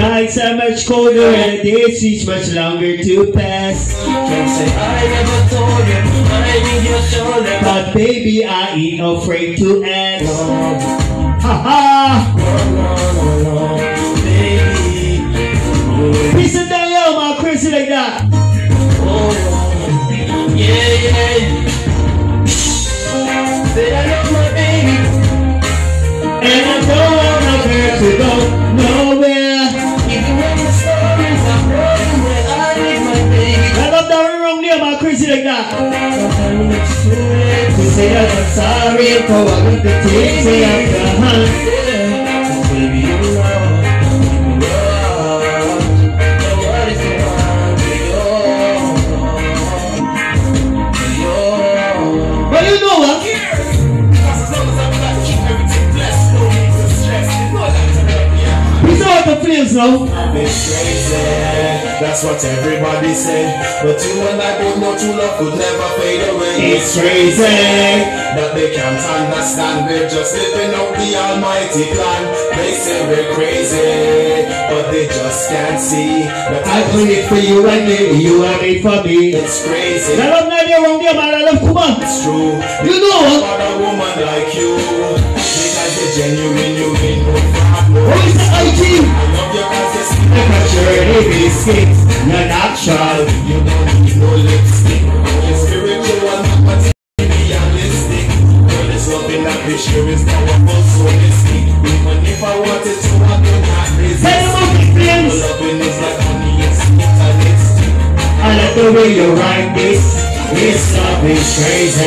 Nights are much colder and days seems much longer to pass. Can't say I never told you. I need your shoulder. But baby, I ain't afraid to ask. Ha ha! no, no, no, baby. Peace and my crazy like that. yeah, yeah. Say I. And I don't want no girl to go nowhere. Even when the stories are broken, when I need my baby. I love that wrong there, my crazy like that. Sometimes it's too late To say I'm sorry for what we did, say I'm gone. Flames now. It's crazy, that's what everybody say. But you and I both know true love could never fade away. It's crazy. that they can't understand. We're just living out the almighty plan. They say we're crazy, but they just can't see that I pray it for you and me, you are made for me. It's crazy, I love Nadia wrong there, man. I love Kuma. it's true. You know what? But a woman like you, because you're genuine, you ain't no. No. What is the IG? I you cause you're sweet. The maturity biscuits, you're natural. You don't need no lipstick. You're spiritual, not materialistic. Girl, it's something that we share is powerful, so mystic. Even if I wanted to, I do not resist. Your loving is like honey it's sweet. I like the way you write this. This love is crazy.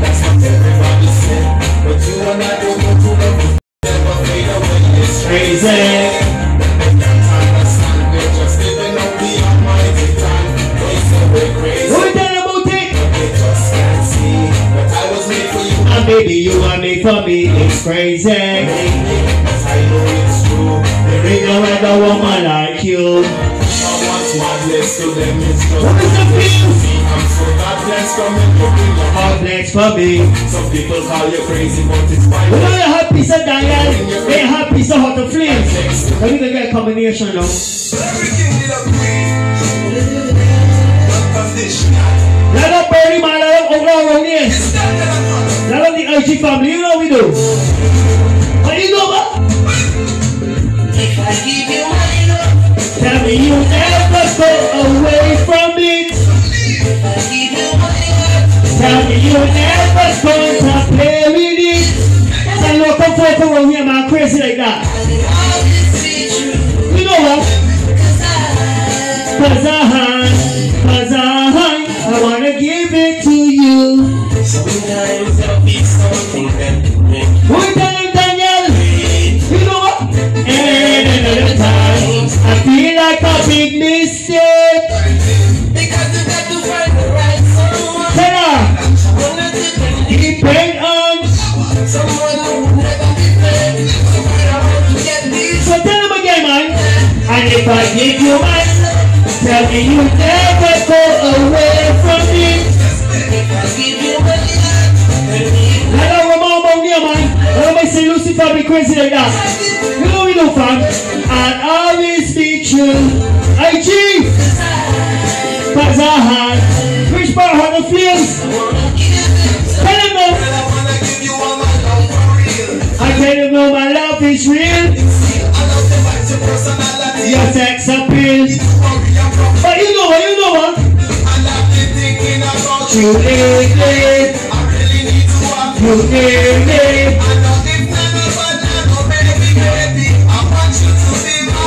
That's what everybody said. But you and I don't know to you. Never fade away. It's Crazy. You. Baby, you are me for me. It's crazy. Cause I know it's true. There ain't no other woman like you. Someone's madness to them is What is the feel? I'm so godless from it to bring your. Hard for me. Some people call you crazy, but it's fine. We know you have piece of Diane. They piece of hot and flames. Let me get a combination now. Everything did. Not conditional. Let up Bernie man, let up Oglala around up the IG family. You know we do. But you know what? If I give you my love, Tell me you never go away from it. if I give you my heart, Tell me you never going you my tell me you never go away from me. If I give you my heart, then you I don't remember here, man. I don't say Lucifer be crazy like that. You know we do, fam. And always be true. IG, cause I had. Which part had the it. Tell him now. I. I tell him now my love is real. I love the your personality. Your sex appeal. You But you know what, you know what? And I've been thinking about You you. it. I really need to have You you. it. I know you.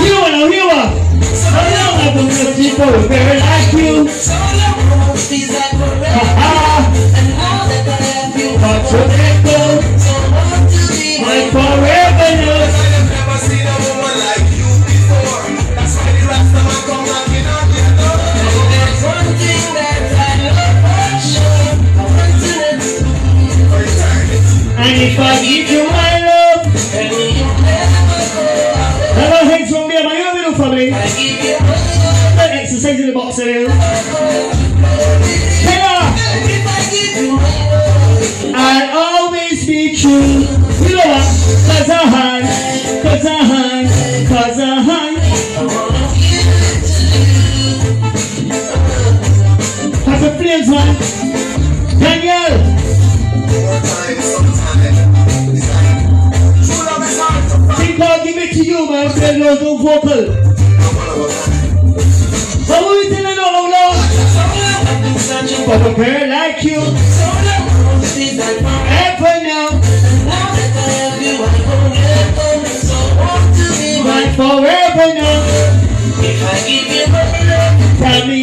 You know what, now hear what? I don't have to see people who very like you. So long, feels like forever. And now that I have you, you let go. so to be my forever if I give you no vocal. But we? For a girl like you, ever right forever know. Tell me you never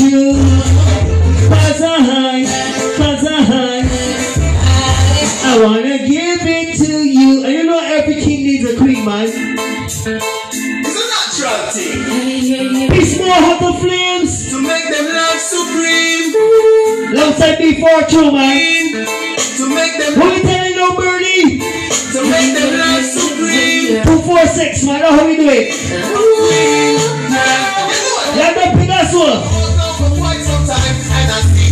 you. Cause I, I, wanna give it to you. And you know every king needs a queen, man. It's a natural thing It's more hot flames. to make them life supreme. Alongside me fortune, man. To make them, Who you telling no birdie? to make them life supreme. Two, four, six, man. That's how we do it. Know what? Let them pick us one.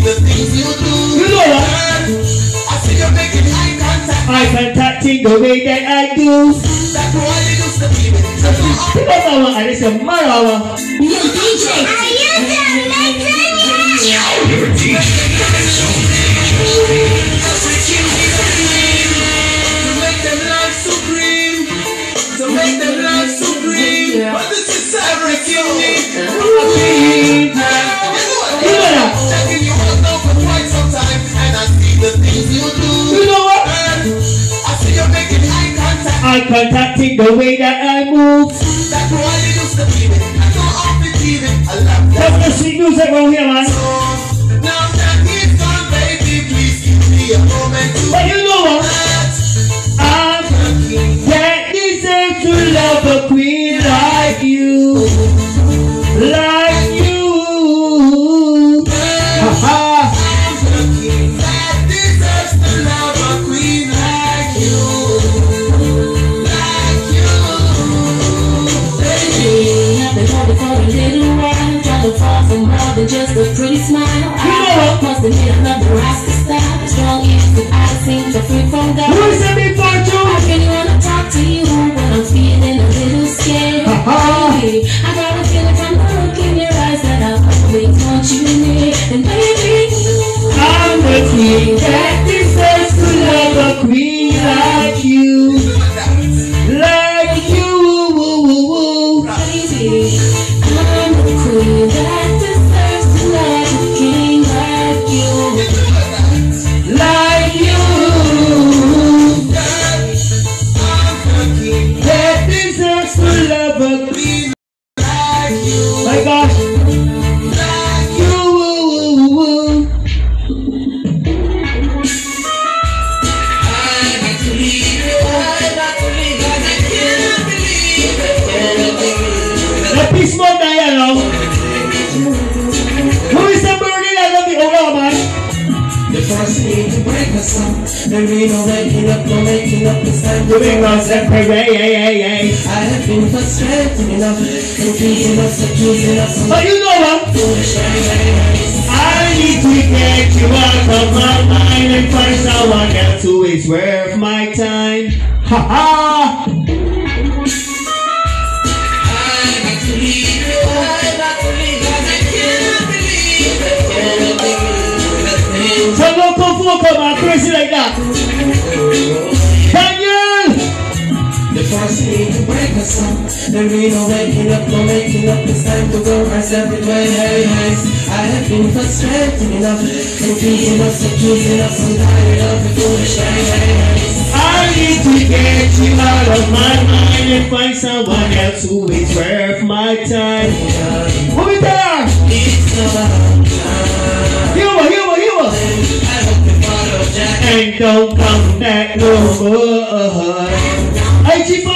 The things you do. You know what? I see you making eye contact. I contacting the way that I do. That's why you used to be with me. Pick up that one and it's a marawa. To I contacting the way that I move. That's why you used to be. I don't often leave it. I love that. That's the sweet music around here, man. Now that he's gone, baby, please give me a moment to But you know what? I'm that deserve to love a Who is But you know what? I need to get you out of my mind and find someone else who is worth my time. Ha ha! There ain't no waking up, no making up, it's time to go our separate way, hey, hey. I have been frustrated enough, confusing us, accusing us, I'm tired of the foolish, hey, hey, hey. I need to get you out of my mind and find someone else who is worth my time. Who is there? It's about time. Humor, humor, humor. I And don't come back no more. IG family,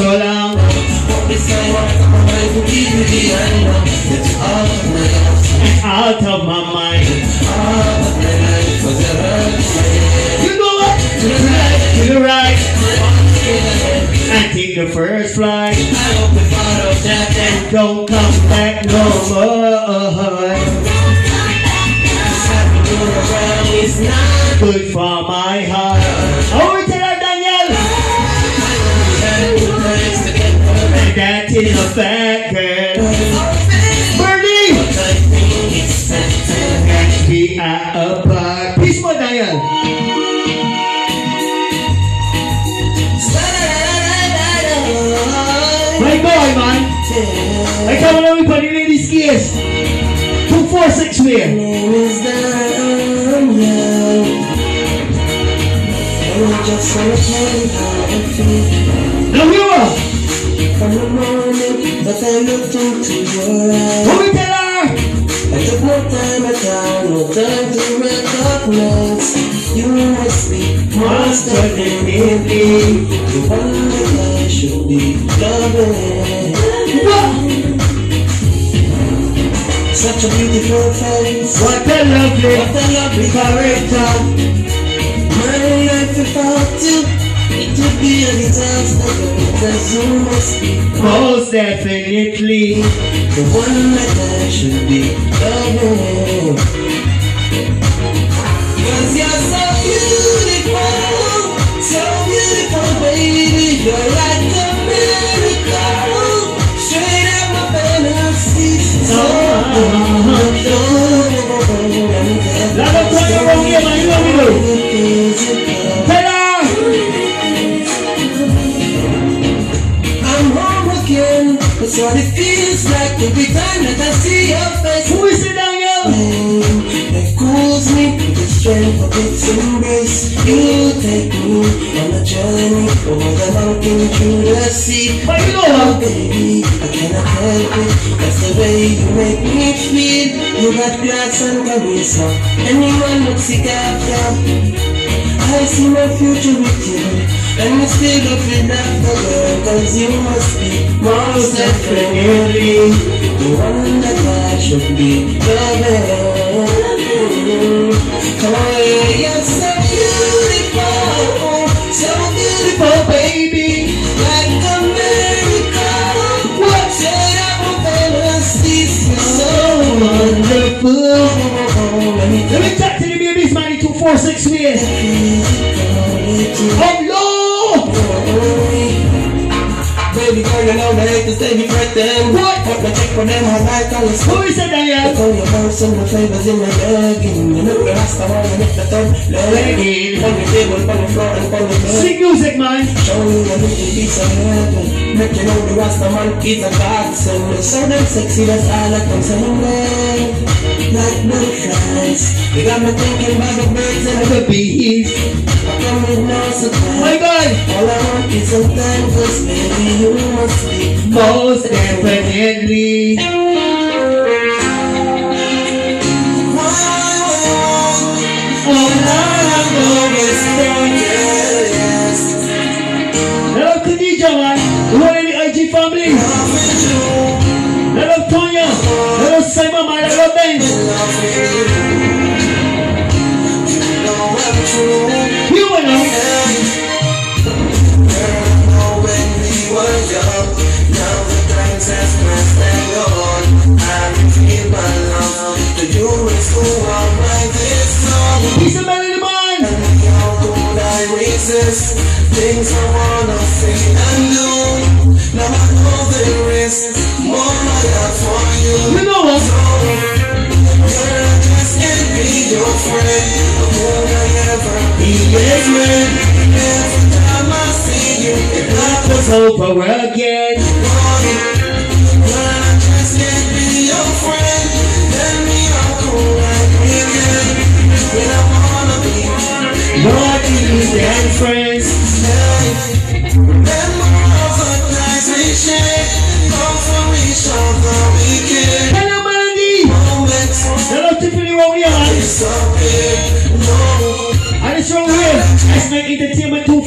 so. Out of my mind. You know what? To the right. To the right. And take the first flight. I and don't come back no more. Good for that is a fact, girl. Birdie. We are apart. Peace, more, Daniel. My boy, man. I come along with the ladies' case. Two, four, six, way. Now you are. That I looked your eyes What we tell her? I took no time at all, no time to recognize You must be most definitely The one that I should be loving Such a beautiful face What a lovely. What a lovely character My life without you It would be a disaster Because you must be Most definitely. the one that I should be loving. Cause you're so beautiful, so beautiful, baby. You're like a miracle, straight out my fantasy. So Lot of time around here, man. You know What it feels like every time that I see your face. Who is it, Daniel? Mm, that cools me with the strength of its embrace. You take me on a journey over the mountain through the sea. But you know Oh, baby, I cannot help it. That's the way you make me feel. You got class and charisma. Anyone would seek after. I see my future with you. And you still look it after girl. Cause you must be most definitely the one that I should be loving. On, you're so beautiful, so beautiful, Oh, baby. like a miracle. What set up fantasies? So Wonderful. Let me talk to the babies, six, way. Oh, Baby girl, you know they hate haters, they be threatened. What? But my check for them, I like all the Who is it, Daniel? Call your verse and the flavors in my legging. You know the rasta one and it's the third legging. On the table, on the floor, and on the bed. Sing music, man. Show you a little piece of heaven. Make you know the rasta man is a godsend. So damn sexy, that's all I can say. Like butterflies, you got me thinking about the birds and The bees. I come with no surprise. My God. All I want is some time, cause you must be Most definitely. Things I wanna say and do. Now I know there is more I have for you. You know what? Girl, I just can't be your friend. Would I ever be your friend? Every time I see you, it happens over again.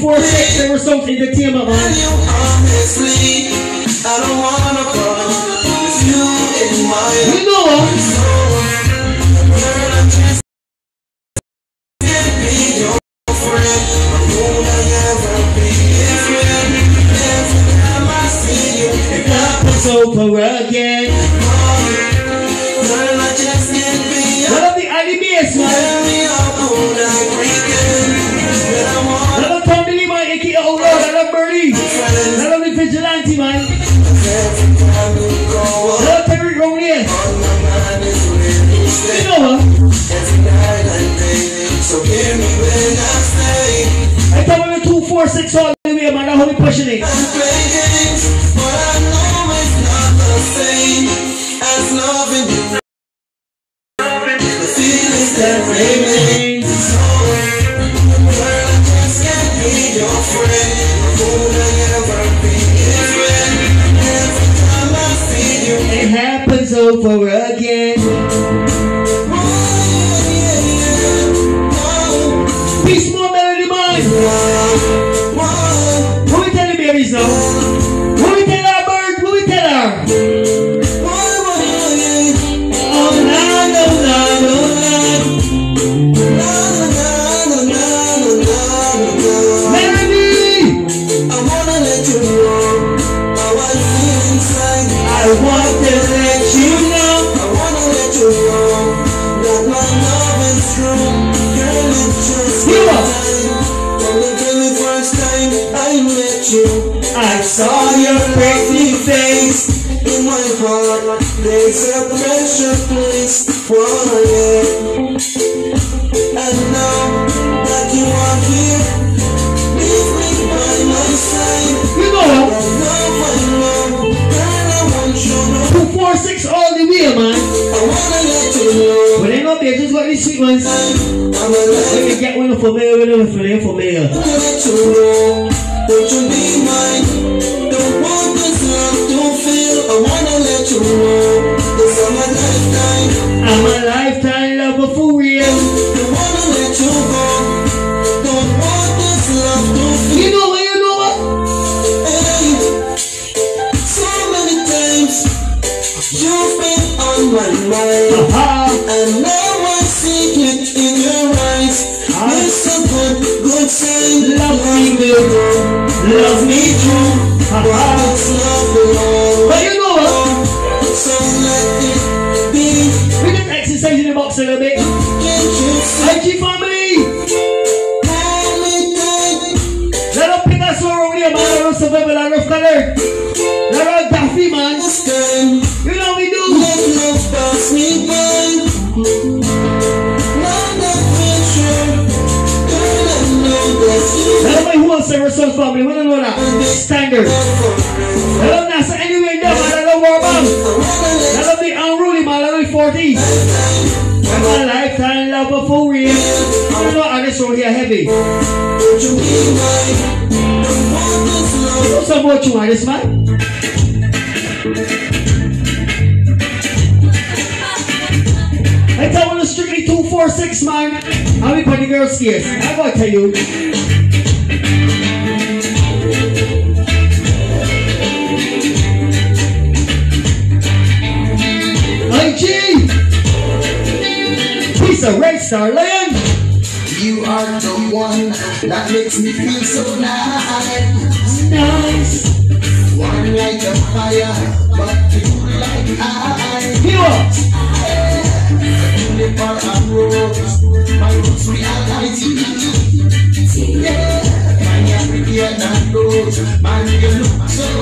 four, six, there was something that came up, I don't wanna you in my You know?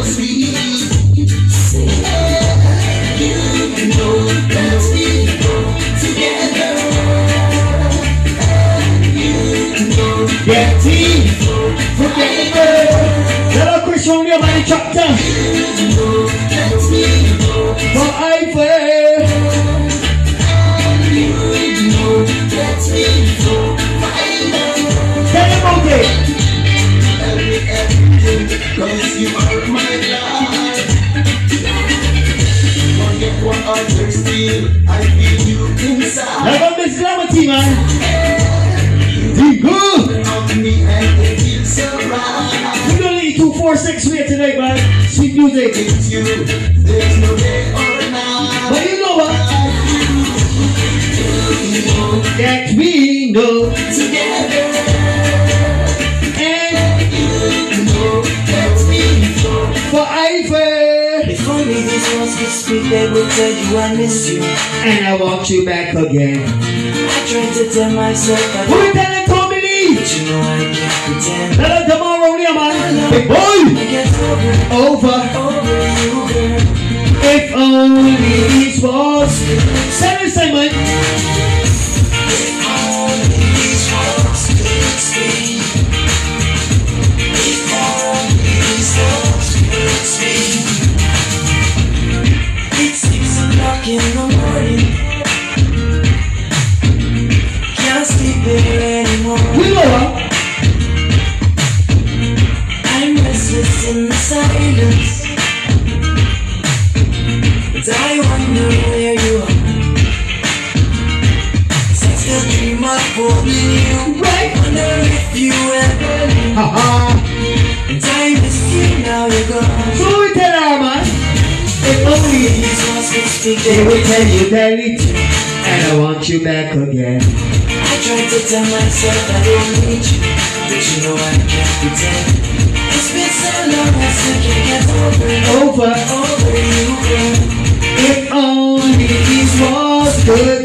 Sweet. We're gonna need two, four, six here today, man. Sweet music. You, no but you know what? That we know together. And you know that we know forever. If me, this once could speak, they will tell you I miss you. And I want you back again. I tried to tell myself I you telling Tommy Lee? but you know I can't pretend. Tell tomorrow, yeah, man. Big boy. Over, Over. over you, girl. If only this was. Simon, Simon. It's You now you're gone. So we tell man. Only they tell you that. And I want you back again. I try to tell myself I don't need you, but you know I can't pretend. It's been so long I still can't get over. Over. Over you. If only these walls could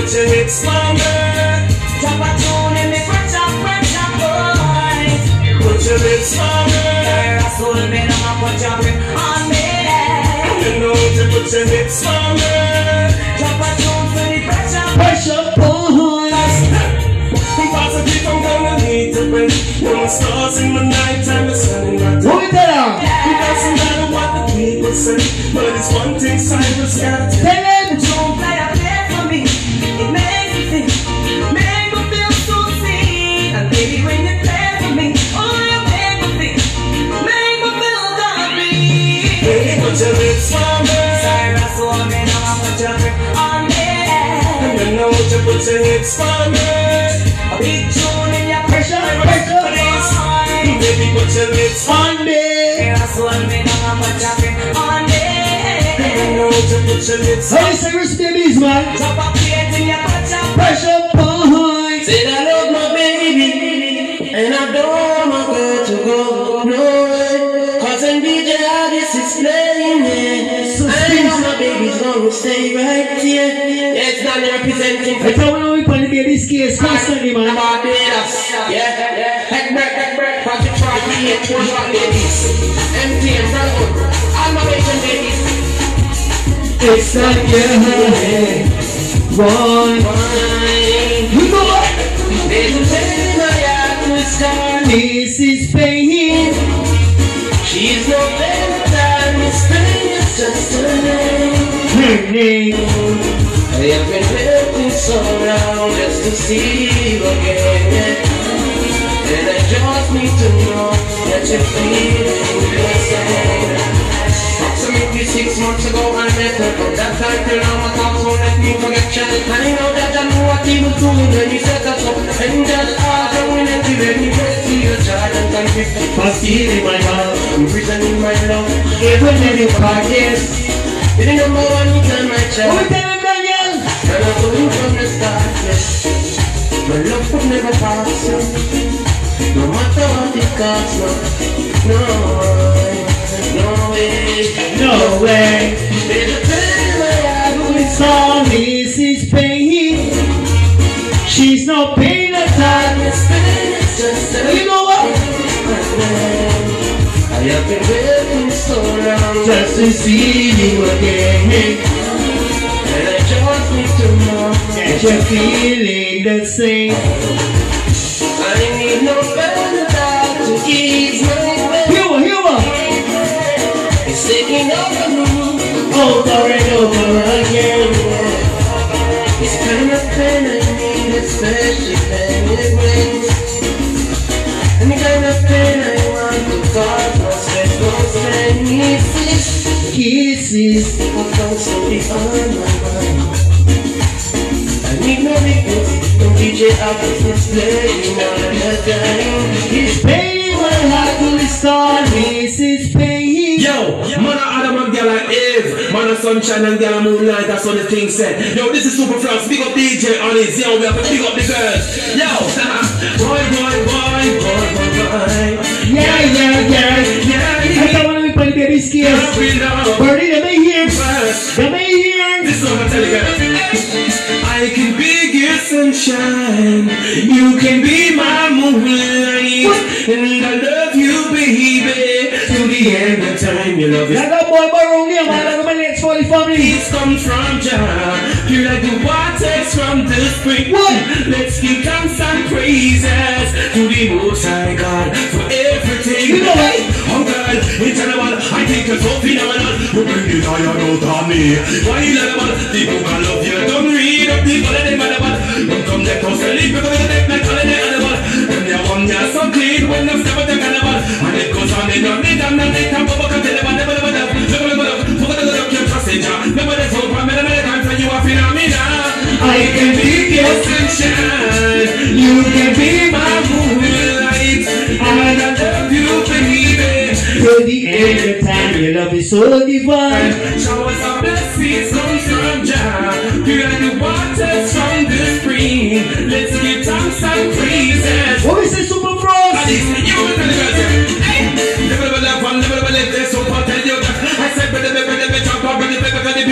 put your hips on me. Drop a tune in me, pressure, pressure, boy. Put your lips on me. Cyrus told me now I put your a tune for the pressure. Pressure points. Possibly I'm gonna need to When stars in the night time the sun in my Who we tell her? It doesn't matter what the people say But it's one thing Cyrus gotta tell know to put your hips on me A big tune in your Pressure, pressure. Baby, put your lips on One day. Cyrus told me I put your grip on me. And you know to babies. empty and brown. It's like. One. You know what? There's a pain in my heart to. She's no is just her name. Her name. I have been waiting so long just to see you again. And I just need to know that the same. So maybe six months ago I met her. From that time till now my thoughts won't let me forget you And I know that I know what he was doing when he set us up. And hard and when he when he pressed to your child and conflict For stealing my heart, imprisoning my love. Even in the pockets. You're the number one hit on my Who child we tell him, Daniel? and I told you from the start, yes. My love would never pass you no matter what it costs, no, no way, no way. There's a time I have with saw Mrs. Payne. She's no pain at all. You know what? I have been waiting so long just to see you again. And I just need to know that you're feeling the same. Humor, humor. Oh, it's taking over me Over and over again. It's the kind of pain I need Especially when it rains. And the kind of pain I want to cause stress, no Need this Kisses. People constantly on my mind. I need no regrets. No DJ is playing all the time It's Paying my heart to restore this is pain. Yo, man a Adam and girl and Eve. Man a sunshine and girl moonlight That's what the thing said. Yo, this is Super France Big up DJ on his Yo, we have to big up the girls. Yo, boy, boy, boy, boy, boy, boy Yeah, yeah, yeah. Yeah, Esta wanna be para baby yeah, skills. Birdie, they may hear. They may hear. This is what I tell you guys. I can be your sunshine. You can be my moonlight. And I love baby the end of time, you love it Naga boy niya, mahalaga man let's call the family. Peace comes from Jah. You like the waters from the spring. What? Let's give thanks and praises to the Most High God for everything. You know what? Oh God, general, I think you're so phenomenal. You bring the fire out of me. Why about the book I love you? Don't read up the holiday man Don't come there close to leave because you take like holiday animal. And they want you so clean when I'm never I can be your sunshine. You can be my moonlight. And I love you, baby. Till the end of time, your love is so divine. Showers of blessings comes from Jah. You are the waters from the spring. Let's give thanks and praises. What we say, Super Frost? The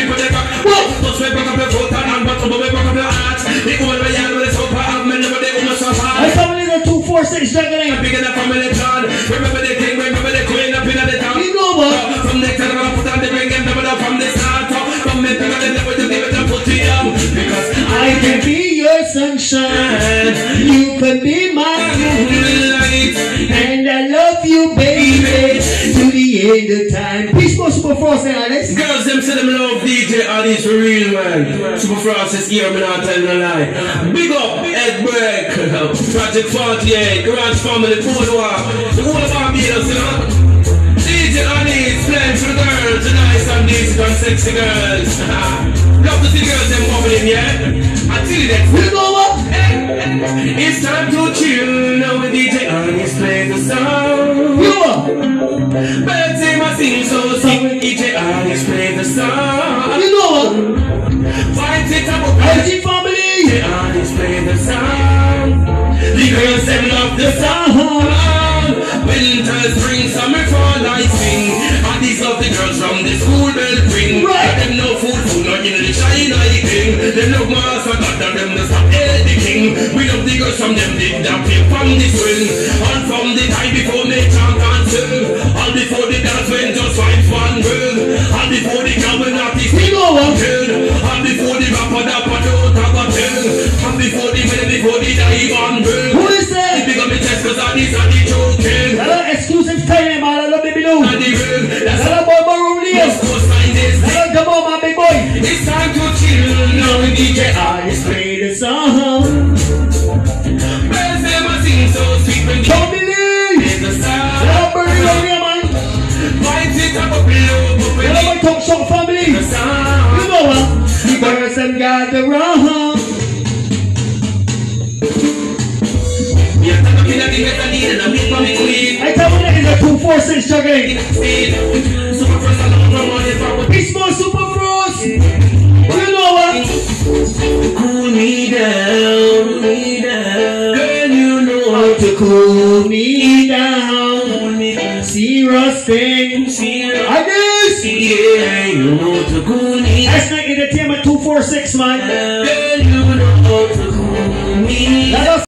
I've have the queen up in the. You know what? From the I put on the ring and from the start. Pick up the put it down. Because I can be your sunshine. You can be my moonlight. And I love you, baby, to the end of time. Peace, Super Frost, and Addis. Girls, them say them love DJ Addis for real, man. Super Frost is here, me not telling a lie. Big up, Ed Break, Project 48, Garage Family, Boardwalk, the whole of Barbados, you know. DJ Addis playing for the girls, the nice and decent and sexy girls. Love to see girls them bubbling, yeah? Until next You know what? It's time to chill now with DJ Addis play the song. You Girls them love the song. Winter, spring, summer, fall, I sing. And these love the girls from the school bell ring. Right. Them no food, food, not in the shine I king. Them love master, God, and them the stop king. We love the girls from them dig that play from the swing. And from the time before they chant and sing. And before the dance when just find one girl. And before the girl will not be You know what? and 246 juggling. Super first I love no money for Peace, more Super Frost. You know what? Cool me down, me down. Girl, you know How to cool me down. Serious thing. I guess. Yeah, you know to cool me down. That's not entertainment 246, man. Girl, you know how to cool me down.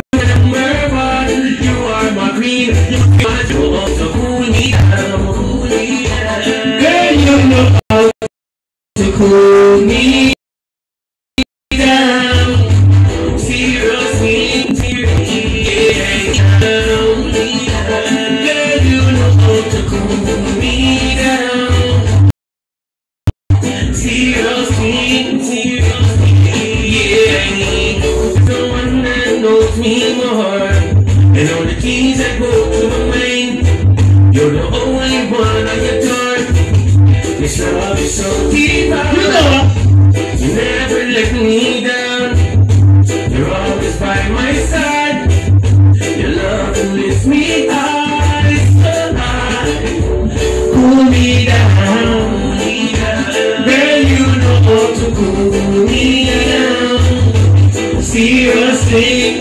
保护你。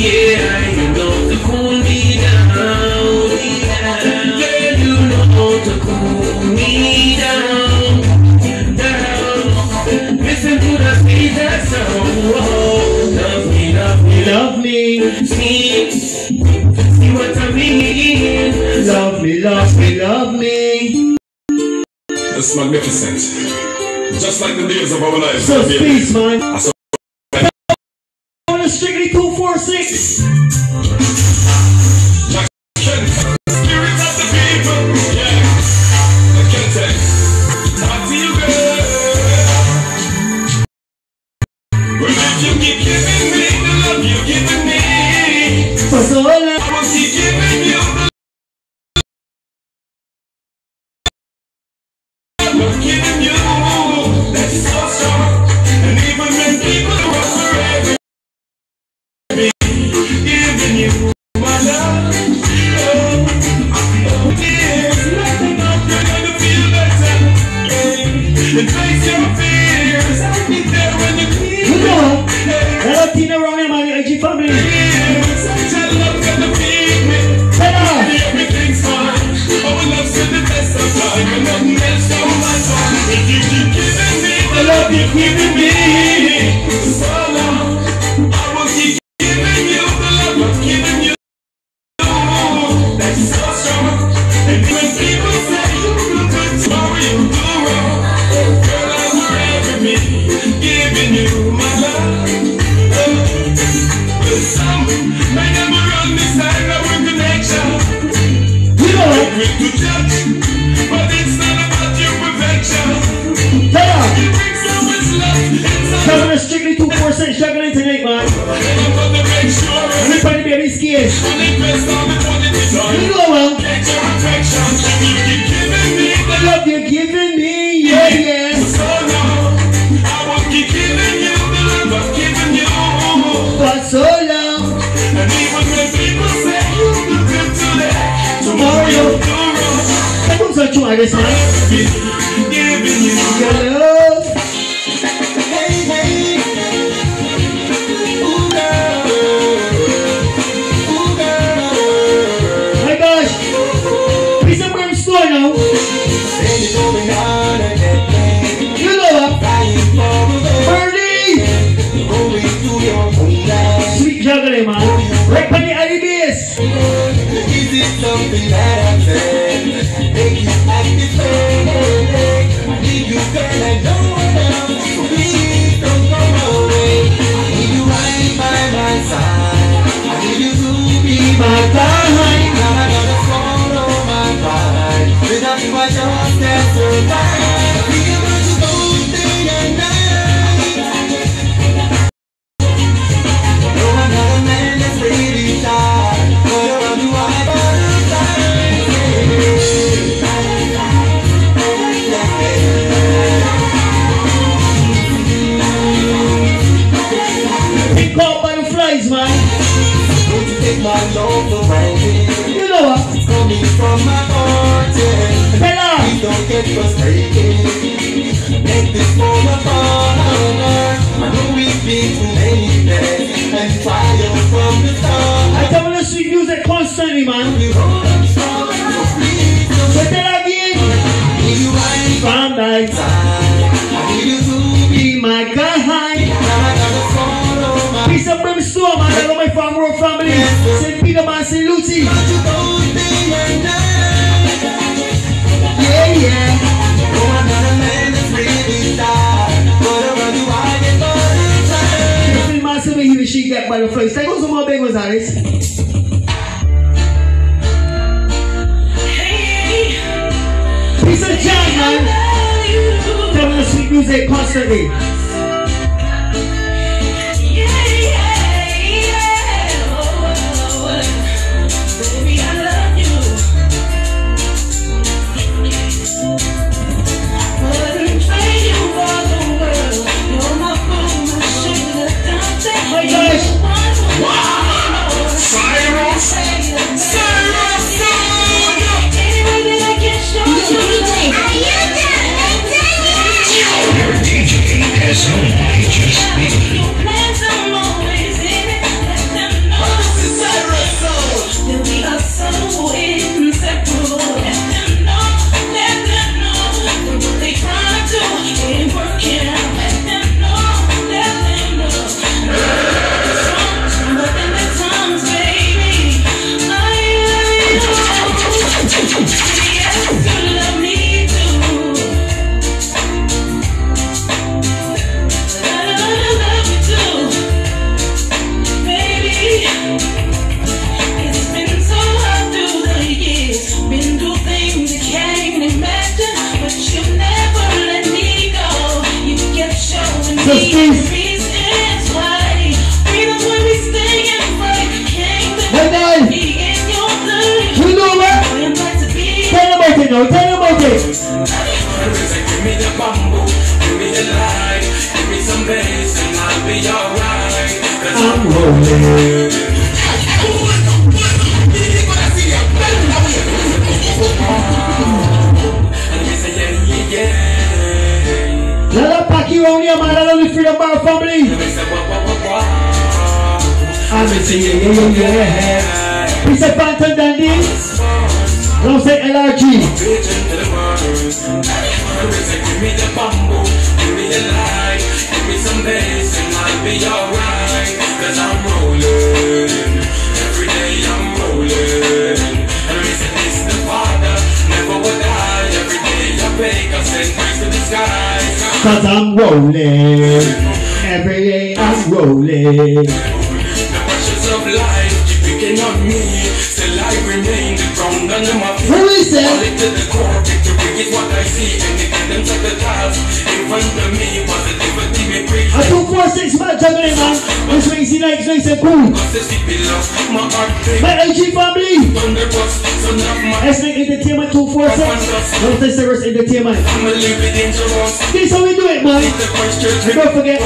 yeah, you know to cool me down, you know to cool me down, down. Listen to the love me, love me, love me, see. Love me, love me, love me. It's magnificent. Just like the days of our lives. So peace, man. I saw. Strictly he she get butterflies. Take out some more big ones, Alice. Peace and John, man. Tell me the sweet music constantly. DJ We say wah, wah, wah, wah. I'm singing, yeah, yeah, yeah. Peace and Phantom Dandy. Don't say LRG. Give me the bamboo, give me the light, give me some bass and I'll be alright. Cause I'm rolling. Every day I'm rolling. And say this the Father, never will die. Every day I beg, I send praise to the. Cause I'm rolling. Every day I'm rolling. The pressures of life keep picking on me. Still I remain the ground under my feet. Is All that? it to the core, victory is what I see. And the kingdoms of the clouds in front of me. Positivity me preach. A 246 man juggling, man. This makes it nice, nice and cool. My LG family. Ethnic Entertainment 246. Don't say Service Entertainment. This how we do it, man. And don't forget,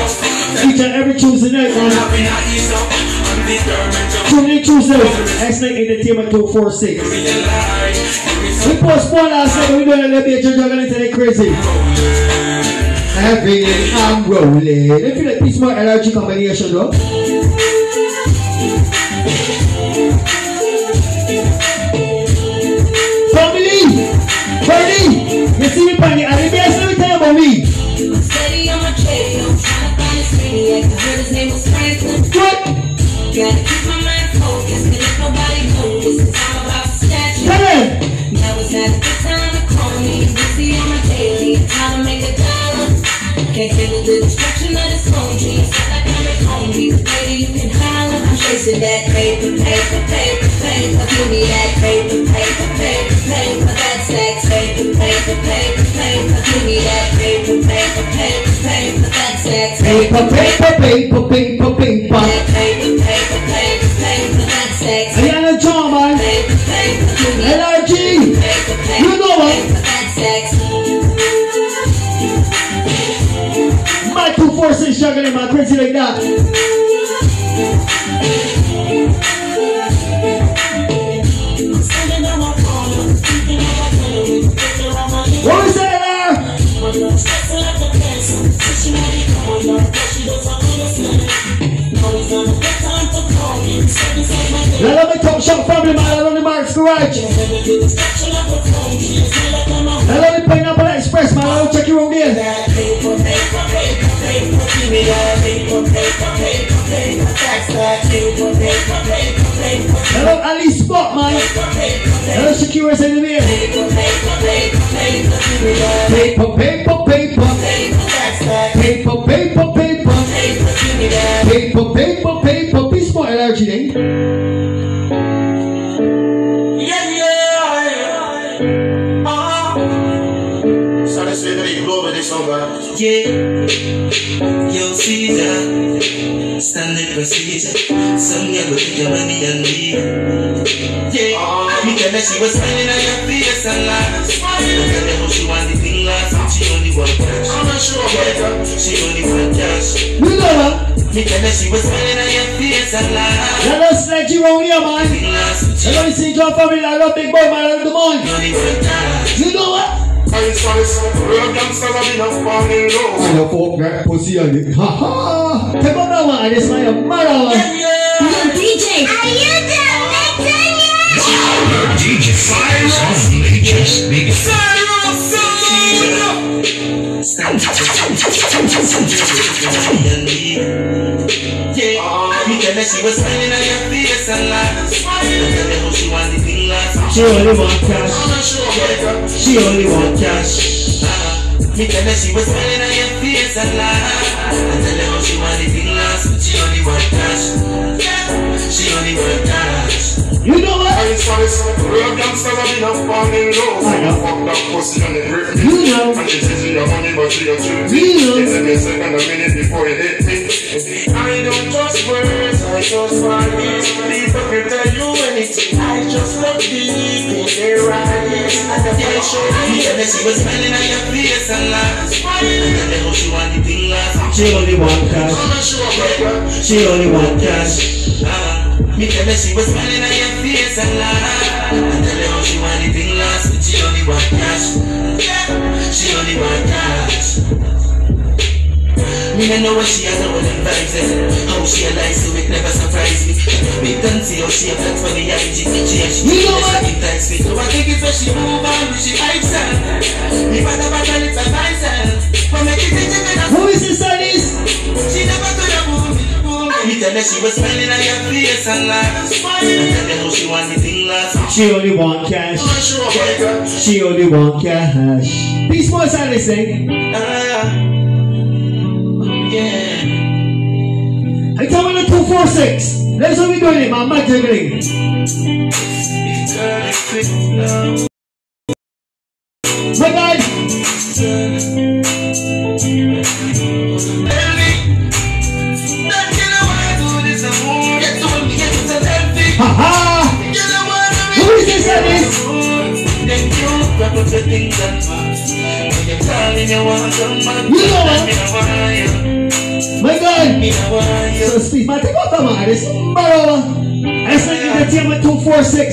each and every Tuesday night, man. I'm in Tuesday. Ethnic Entertainment 246. be alive. Give me some We postponed last night, but we doing a little bit of juggling today, crazy. Every day I'm rolling. I feel like this more LRG combination, though. Family, Bernie, you see me, the best let me tell you about me. Steady on my trail, I'm trying to find. I heard his name was Franklin. What? Gotta keep Can't handle the destruction of this. It's not like I'm at home, baby, you can holler. I'm chasing that paper, paper, paper, paper. Give me that paper, paper, paper, paper. That's that paper, paper, paper, paper. Give me that paper, paper, paper, paper. That's that Paper, paper, paper, paper, paper. That paper, paper, paper. struggling, man. Praise you like that. What we? Eh? Let me talk shop family man, I don't marks garage. Express, man. I love check you around there. I love Ali Spot, man. I love Shakira's in the there. Paper, paper, paper. Paper, paper, paper. Paper, Yeah, yo Caesar, standard procedure. Some girl go take your money and leave. Yeah, me tell her she was smiling at your face and laugh. I tell her how she want the thing last, she only want cash. I'm not sure about that. She only want cash. You know what? Me tell her she was smiling at your face and laugh. I love Sledge you around here, man. Thing last, and she I love the St. John family. I love Big Boy, man. I love the man. only want cash. You know what? Ice, ice, real gangsters have enough falling low. I love folk that pussy on it. Ha ha! Take up that one. This man, a mother one. DJ, are you done mixing yet? Your DJ has only just begun. Stand up, and leave. Yeah, me tell her she was smiling at your face and laugh. I tell her how she want the thing last. She only want cash. I'm not sure about that. She only want cash. Me tell her she was smiling at your face and laugh. I tell her how she want the thing last, but she only want cash. She only want cash. You know what? Ice, ice, real gangsters have enough falling low. I know. Fuck that pussy and it hurt me. You know. And she says she have money, but she a treat me. You know. It take me a second, a minute before it hit me. I don't trust words, I just want this. People can tell you anything. I just love deep in their eyes. And they show Me me tell her she was smiling at your face and laugh. I tell her she want the thing last. She only want cash. I'm not sure about that. She only want cash. Ah, Me tell her she was smiling at your face and laugh. I tell her she want the thing last, but she only want cash. She only want cash. Me no know what she has all them vibes how she a lie so it never surprise me. Me don't see how she a flex for the IG. She a she know what? She types me. So I think it's where she move on with she hypes and Me bada bada it's a nice and But make it take it Who is this is? she never could have moved me, me. Me tell her she was smiling at your face and laugh. I tell her how she want the thing last. She only want cash. I'm not sure about that. She only want cash. Peace more side they say. Ah, the 246. That's what we doing it,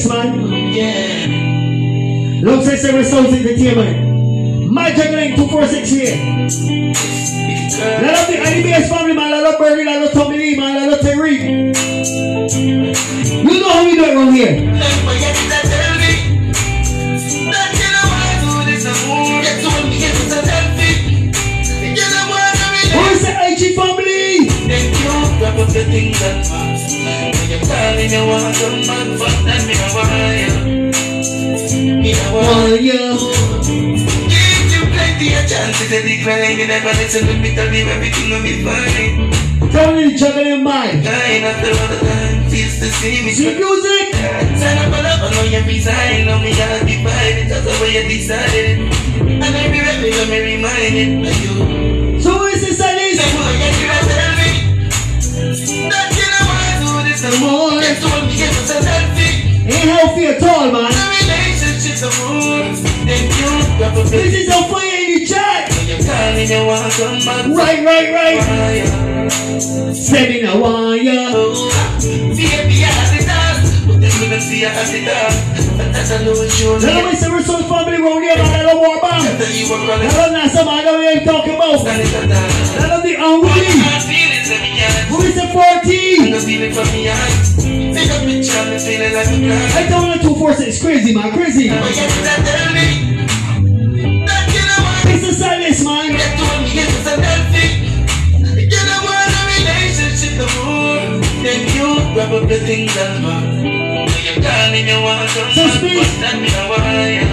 246, man. Yeah. Long say seven sounds entertainment. My juggling 246 here. I love the IDBS family, man. I love Bernie, I love Tommy chances to decline. You never listen to me, tell me everything will be fine. Tony juggling mind. Time after all the time, feels to see me. See music? Sign up a love, I know you're resign. Know me, I'll be fine. It's just the way you decided. And every record, let me remind it of you. So who is this Alice? boy, you can't tell me that you why I do this no more. You told me it was a selfie. Ain't healthy at all, man. The relationship's a rule. Then you This is a in the. When you're calling, you want some man. Right, right, right. Me a wire. Baby, I have it all. But them couldn't see I have it all. But that's a little show. Tell me some Russell family round here, man. War bomb. Tell you what, I brother. love Nasa, man. What I'm talking about. Stand it down. I love the unruly. My feelings, let me get Who is the 40? No feeling from me, I pick up me challenge. feeling like a girl. I don't want to force it. It's crazy, man. Crazy. So speak. but that me a wire.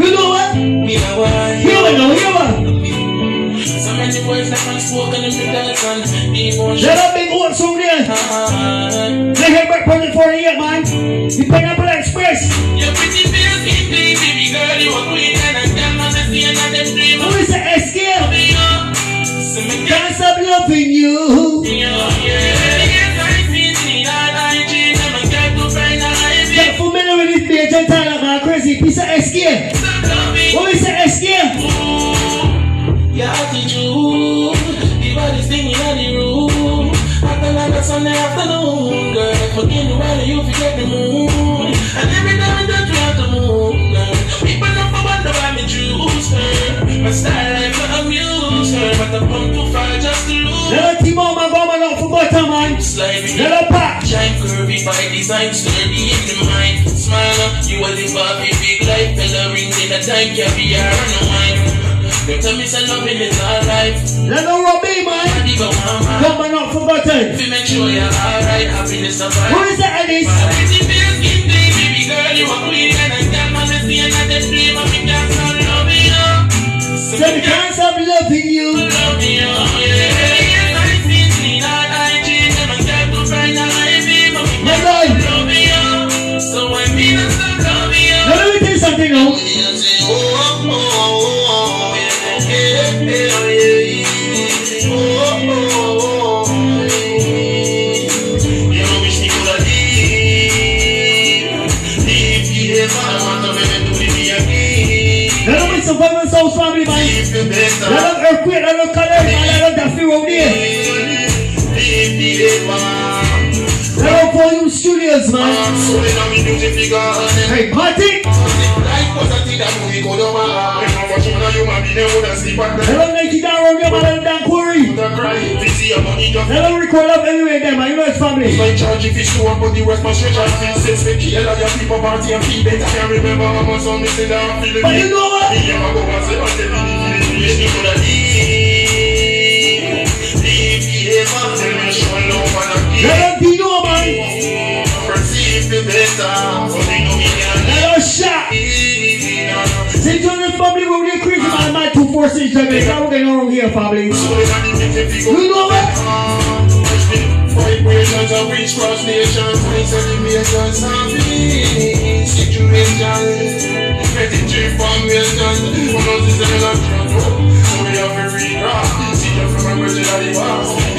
You know what? Me a wire. Here we go. Here we go. So many words that man spoken in the dance. Let up big old song there. They head back the year, man. The Express. Your pretty baby, baby girl, you a queen and I can't man to see another dream Who is the escape? me. So me get Can't stop loving you, curvy by design, sturdy in the mind. Smile up, you are the Barbie, big life, fella rings in the time, caviar and the wine. Don't tell me say loving is alright. Let rub me, man. Body go mama. Go, man. Out. If you make sure you're alright, happiness Who survive. is the Alice? Pretty face, skin baby girl, you a queen and I can't man to see another dream of me can't stop loving you. So me can't stop loving you. loving you, volume man. Hey, party. Let them make it down around here, man. Let them down quarry. Them record up anyway, them. You know it's family. My charge if it's true, but the rest my stretch I feel sense me kill all your people party and feel better Can't remember how much on me say that I'm feeling But you know what? Me never go and say I tell me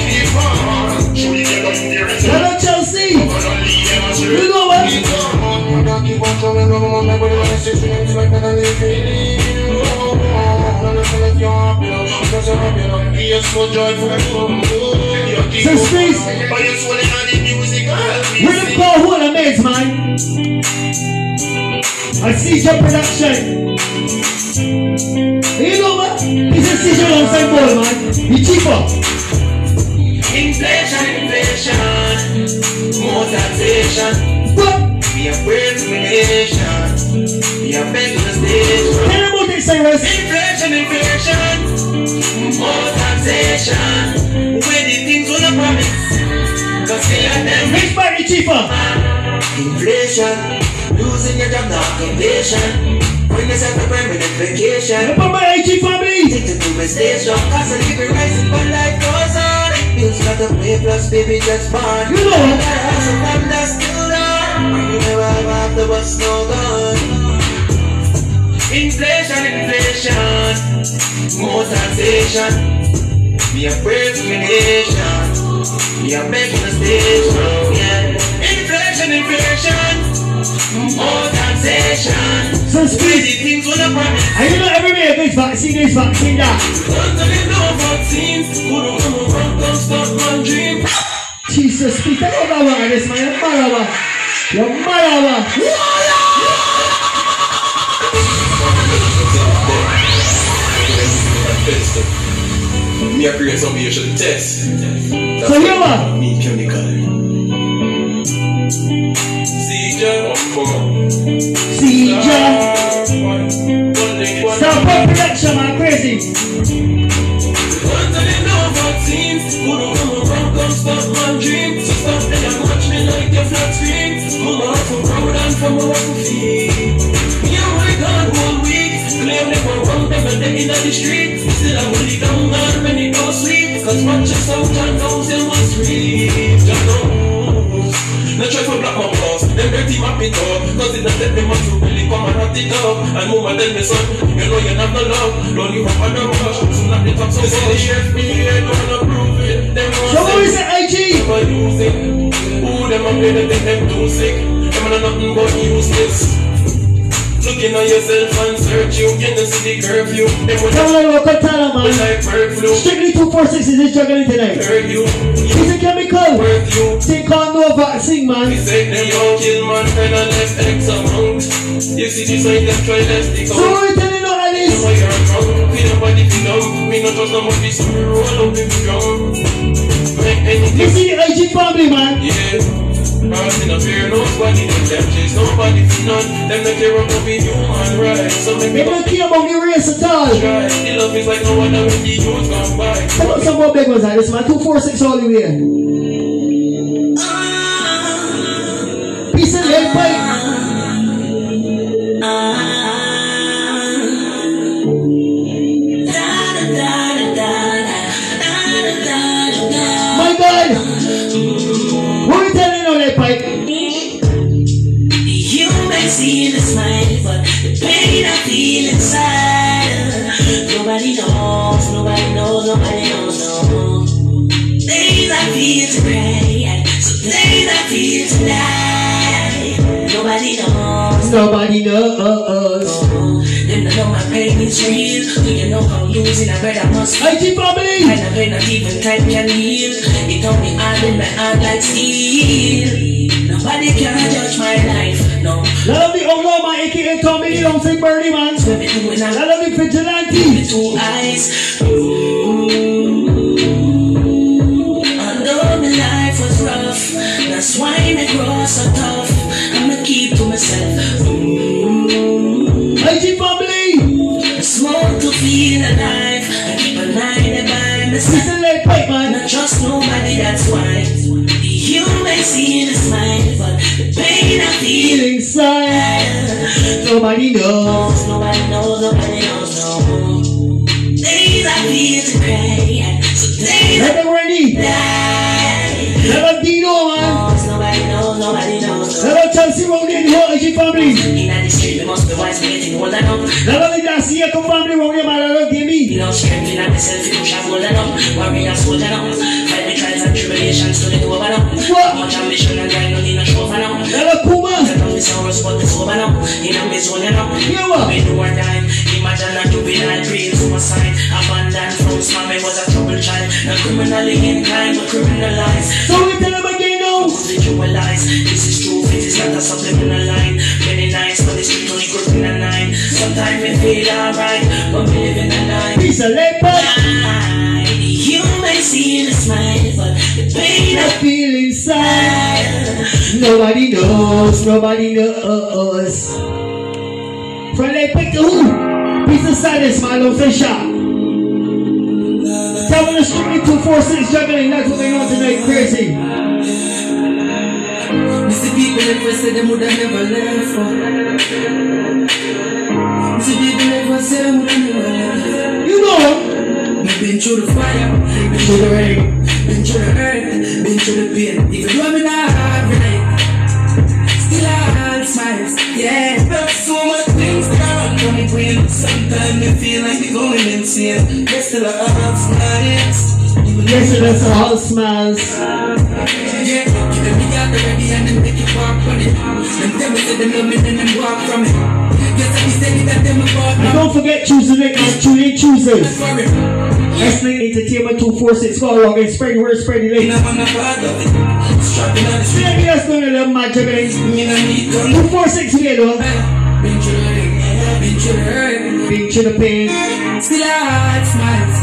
Keep on, show you get up in the rest Let them Chelsea. You know what? So. We're the call who the mates, man. I see your production. You know what? This is season on same ball, man. Be cheaper. Inflation, inflation, more taxation. What? We are brave nation. We are back to the station. Tell them about this, Cyrus. Inflation, inflation, more taxation. Where the things on the promise. Cause they are them Which part is cheaper? Inflation, losing your job, not inflation. Bring yourself a permanent vacation. Up on my IG family. Take the to a station, cost of living rising, but life goes on. Bills got to pay, plus baby just born. You know what? Gotta hustle from the still down. You never have half the bus no gun. Inflation, inflation, more taxation. Me a pray to the nation. Me a beg for the station, yeah. Inflation, inflation, more taxation. So Where things on the promise. And you know every day this vaccine, this vaccine, that. Jesus, speak. Tell them about this, man. You're mad over. You're mad over. Me a create some you should test. So you what? Me chemical. See, ya. See ya. Stop up production, man, crazy. One time you know about teams, who don't come around, come stop my dream. So stop there and watch me like a flat screen. Mama out from road and from a walk of feet. Me and my God one week, claim they go round them and they in the street. Still I it down man when it don't sleep. Cause watch us out and knows them must read. Just knows. No try for black my boss, them dirty map it up Cause it let them out to really come and hot it up And mama tell me son, you know you have no love Don't you have no rush, so not the top so much say the FBI don't wanna prove it Them want So what is it, IG? for using. Who them a play, they think them too sick. Them are nothing but useless. Looking at yourself and search you, you know see the curfew. Come on, local talent, just man. like. Strictly 246 is this juggling tonight. Eh? Hurt you, He's a chemical. worth you. Thing called no vaccine, They man. say them all kill man, friend and left X among. You see this like them try less stick So out. what we telling you, Alice? Why you're drunk, feel nobody feel numb. Me not trust nobody, so me roll up you young. Make You see the IG family, man. Yeah, in a fear nobody them them chase nobody for none. Them not care about being human right. So make me don't care about the race at all. try. The love is like no one that when the youth gone by. Some more big ones this, man? 246 all the way. Real. Do you know how losing a brother must feel? IG family. Kind of pain not even time can heal. It on me hard in my heart like steel. Nobody can judge my life, no. Love the man, aka Tommy, don't say Birdie, man. Let me do it I love the vigilante. with two eyes. That's why. You may see the smile, but the pain I feel inside. Nobody knows. Nobody knows, nobody knows, no. Days I feel to cry, so days I Let them ready. die. Let them Dino, man. knows, nobody knows, nobody knows. Let them Chelsea round in the whole IG family. In the street, we must be wise, we getting older now. Let them the Garcia family round here, man. Let them give me. You know, strength in myself, you push a golden up. Warrior soldier now. Fight the trials and tribulations to the over now. What? Much ambition and grind, no need no chauffeur now. Let them Kuma. Set on the sorrows, but it's over now. In a zone, you know. Hear what? We do or die. Imagine a juvenile dream suicide. Abandoned from small, me was a troubled child. Not criminally inclined, but criminalized. So we tell them again now. Visualize, this is truth, it is not a subliminal line. Many nights, but it's only grouping a nine. Sometimes we feel alright, but we live in a lie. And love, pipe. You see the smile, but the pain I of feel inside. Nobody knows. Nobody knows. From they pick the who? Peace and silence, my Don't say shot. Tell them the strictly 246 juggling. That's what they want tonight. Crazy. See people first say them would have never for. You see people first say them would have never left. You know. We've been through the fire, through the rain, been through the hurt, been through the pain. Even though I'm a hard still I had smiles. Yeah, there's so much things that I the. Sometimes I feel like you're going insane. But still I have smiles. Yes, that's all smiles. yeah, you me out already and then make you walk on it. Them tell me say them love me, then walk from it. Yes, I be saying that them about And don't forget Tuesday night on In Tuesdays. Wrestling Entertainment 246. Go along and spread word, spread the You link. know I'm not part of it. Strapping on the street, Say me us doing a little match again. me eh? no need gun. 246 here though. Been the ring, yeah, been through the hurt. Big to the pain. Still I had smiles.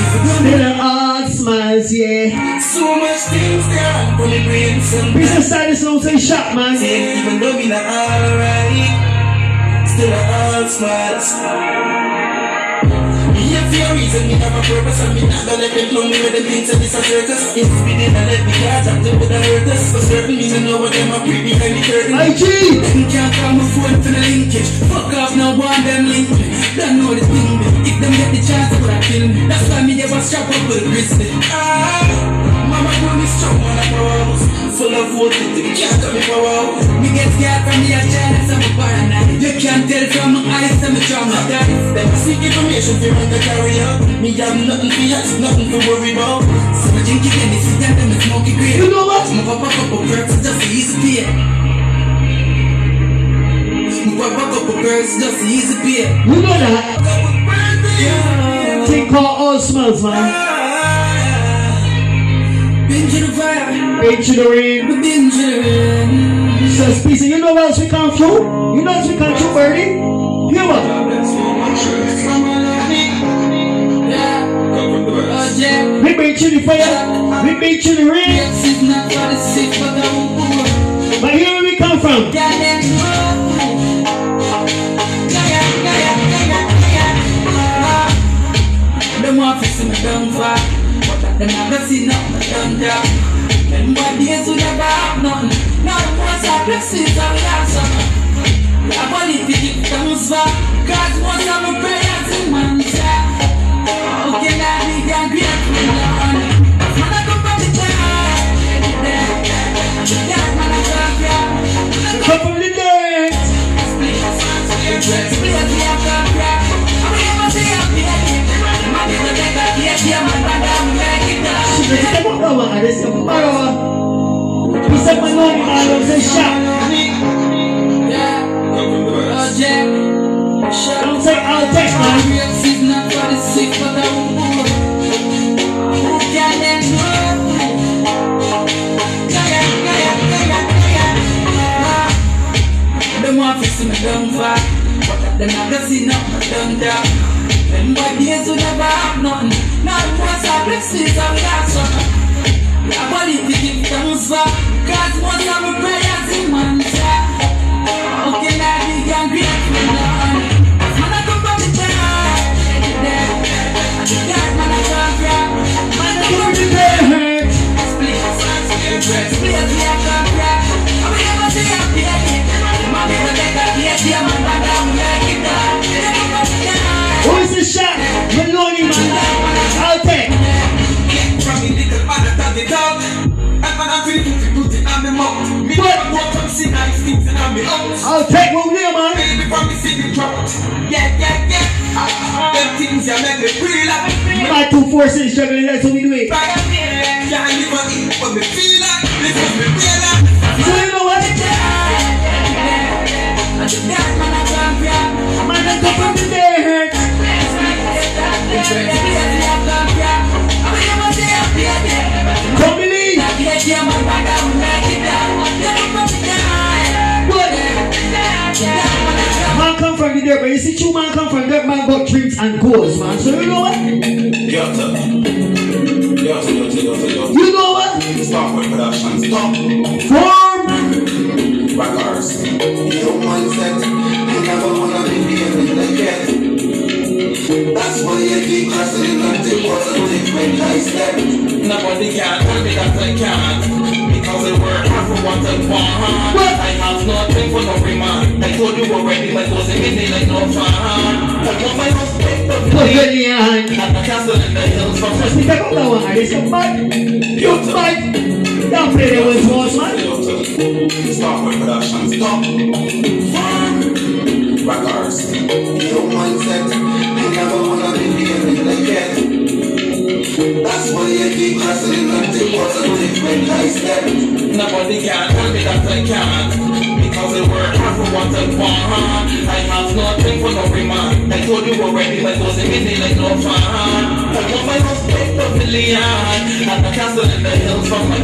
If you don't Still a hard smiles, yeah. So much things the brain. Some Business side is no say shop, man. Even though me not alright, still all smiles. Me have few reason, me have a purpose, and me not gonna let them me with them things and a circus. It's spinning and let me catch up, them would hurt us. For certain me to know what them a pre behind the curtain. IG! Them can't call my phone for the linkage. Fuck off, now want them link me. Don't know the thing, me. If them get the chance, they would have kill me. That's why me never strap up with grizzly. Ah, mama told me strong on a house. Full of wood, they can't tell me power. Me get scared from the agenda, I'm paranoid. You can't tell from my eyes, I'm a trauma. Them seek information for run the carrier. Me have nothing for ask, nothing to worry about. So I drink it and sit down and smoke it great. You know what? Move up, up, up, up, perks, just easy pay. Move up, up, up, perks, just to easy pay. You know that. Called all smells, man. Binge the fire, Ain't you the rain? binge the rain. So species, you know what else we come through? You know what we come through, Birdie? Hear what? Oh. We beat you the fire, we beat you the the sick, but the here we come from. Them to me down far, but them never see nothing done. Them boy days would never have nothing. Now most are blessings we have some. I believe it keep thumbs far, cause most of my prayers in one shot. How can I be that grateful, Lord? Man, I come from the top. Yeah, man, I come from Come from the dirt. She just step up over and just come over. He said, my money, man, I was a shop. Don't say I'll take, man. Them want to see down nothing done there. Them boy days will never have nothing. Now the most are blessings and we have something. I believe we give thanks for, cause most sin I things in on me house I'll take what we man. Baby from me city drought Yeah, yeah, yeah Ah, Them things you make me feel like My two forces struggling, that's what we do it. Can't live on it but me feel like This is me real like So you know what? Man, I come from the dirt. See, two man come from dirt, man got dreams and goals, man. So you know what? You know what? Stop with production. Stop. Form. Records. Your mindset, you never wanna. That's why you keep hustling until positive when I step. Nobody can tell me that I can't Because I work hard for what I want What? I have nothing for no remand I told you already my goals ain't missing like no fan I want my respect of the Pavilion. At the in the hills from Just pick up that one. It's a fight. You fight. Don't play the ones once, man. Stop with production. Stop. Records. Your mindset, you never wanna be being again. That's why you keep hustling until positive when I step. Nobody can tell me that I can't Because I work hard for what I want I have nothing for no remand I told you already my goals ain't missing like no fan I want my respect million And the castle in the hills from my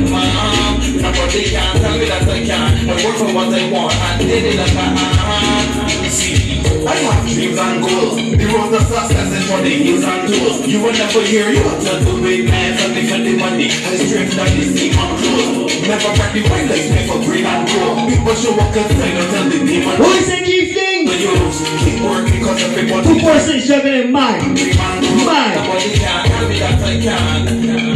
Nobody can tell me that I can't I work for what I want and did it like my hand See I have dreams and goals. The road to success is for the heels and toes. You will never hear you to do it, man. Something for the money. I strength that is deep and close. Never crack the white lights, never green and gold. People show up inside until the demon. Who is the chief thing? The youths keep working cause everybody Two person struggling mind. dream and tell me that I can.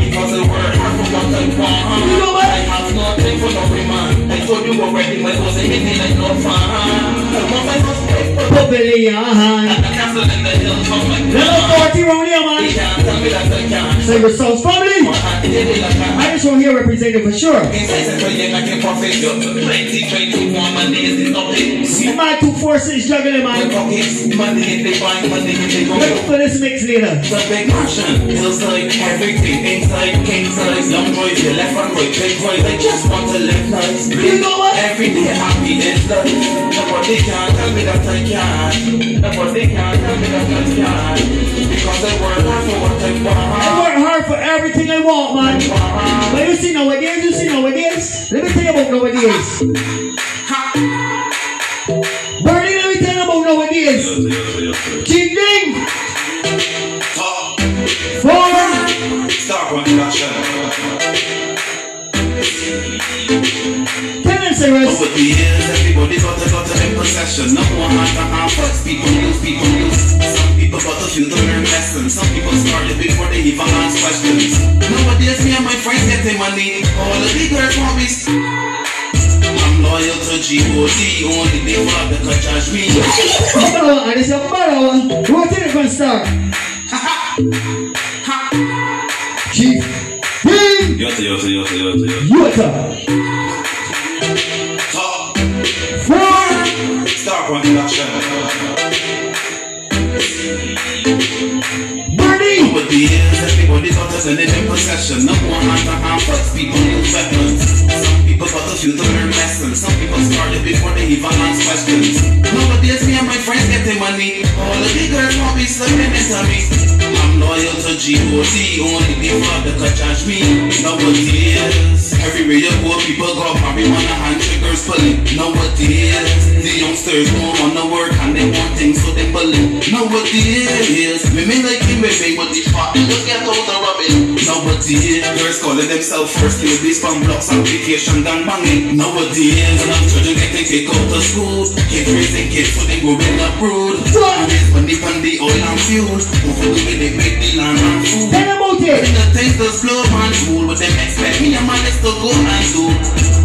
Because I work hard for what I want. You know what? I have nothing for no man. I told you already, my was a minute like no fun. I want my house paid for. Put it in your hand. The castle in the hills of my Level 40 round here, They man. can't tell me that I can. So your son's family. I did it like I I just want here represented for sure. My two forces juggling, man. Look for this mix later. You know what? Every day happy is life. Nobody can tell me that I can't. Nobody can tell me that I can't. Because I work hard for what I want. I work hard for everything I want, man. But you see nowadays, you see nowadays. Let me tell you about nowadays. Tell. Over the years, everybody got a lot of possession. No hand to hand fights. People use, people use. Some people got a few to learn lessons. Some people started before they even ask questions. Nowadays, me and my friends getting money. All the girls want me. I'm loyal to G.O.D. Only the father can judge me. Barawa, and it's a barawa. Who tell you gonna start? Chief. Yota, yota, yota, yota, yota. Yota. Four. Start on production. Over the years, everybody us in possession. More hand to hand fights, people got a to learn lessons. Some people started before they even ask questions. Nowadays, me and my friends getting money. All the girls want me slipping into me. I'm loyal to G.O.D. Only the father can judge me. Nowadays, everywhere you go, people got marijuana hand triggers pulling. Nowadays, the youngsters don't wanna work and they want things so they bullying. Nowadays, women like the just get out the rubbing. Nowadays, girls calling themselves first ladies from blocks and vacation and banging. Nowadays, young children getting kicked out of school. Kids raising kids so they growing up rude. And raise money from the oil and fuel. Overdoing it make the land and food. Tell about In it. the things the slow man fool, but them expect me and my next to go and do.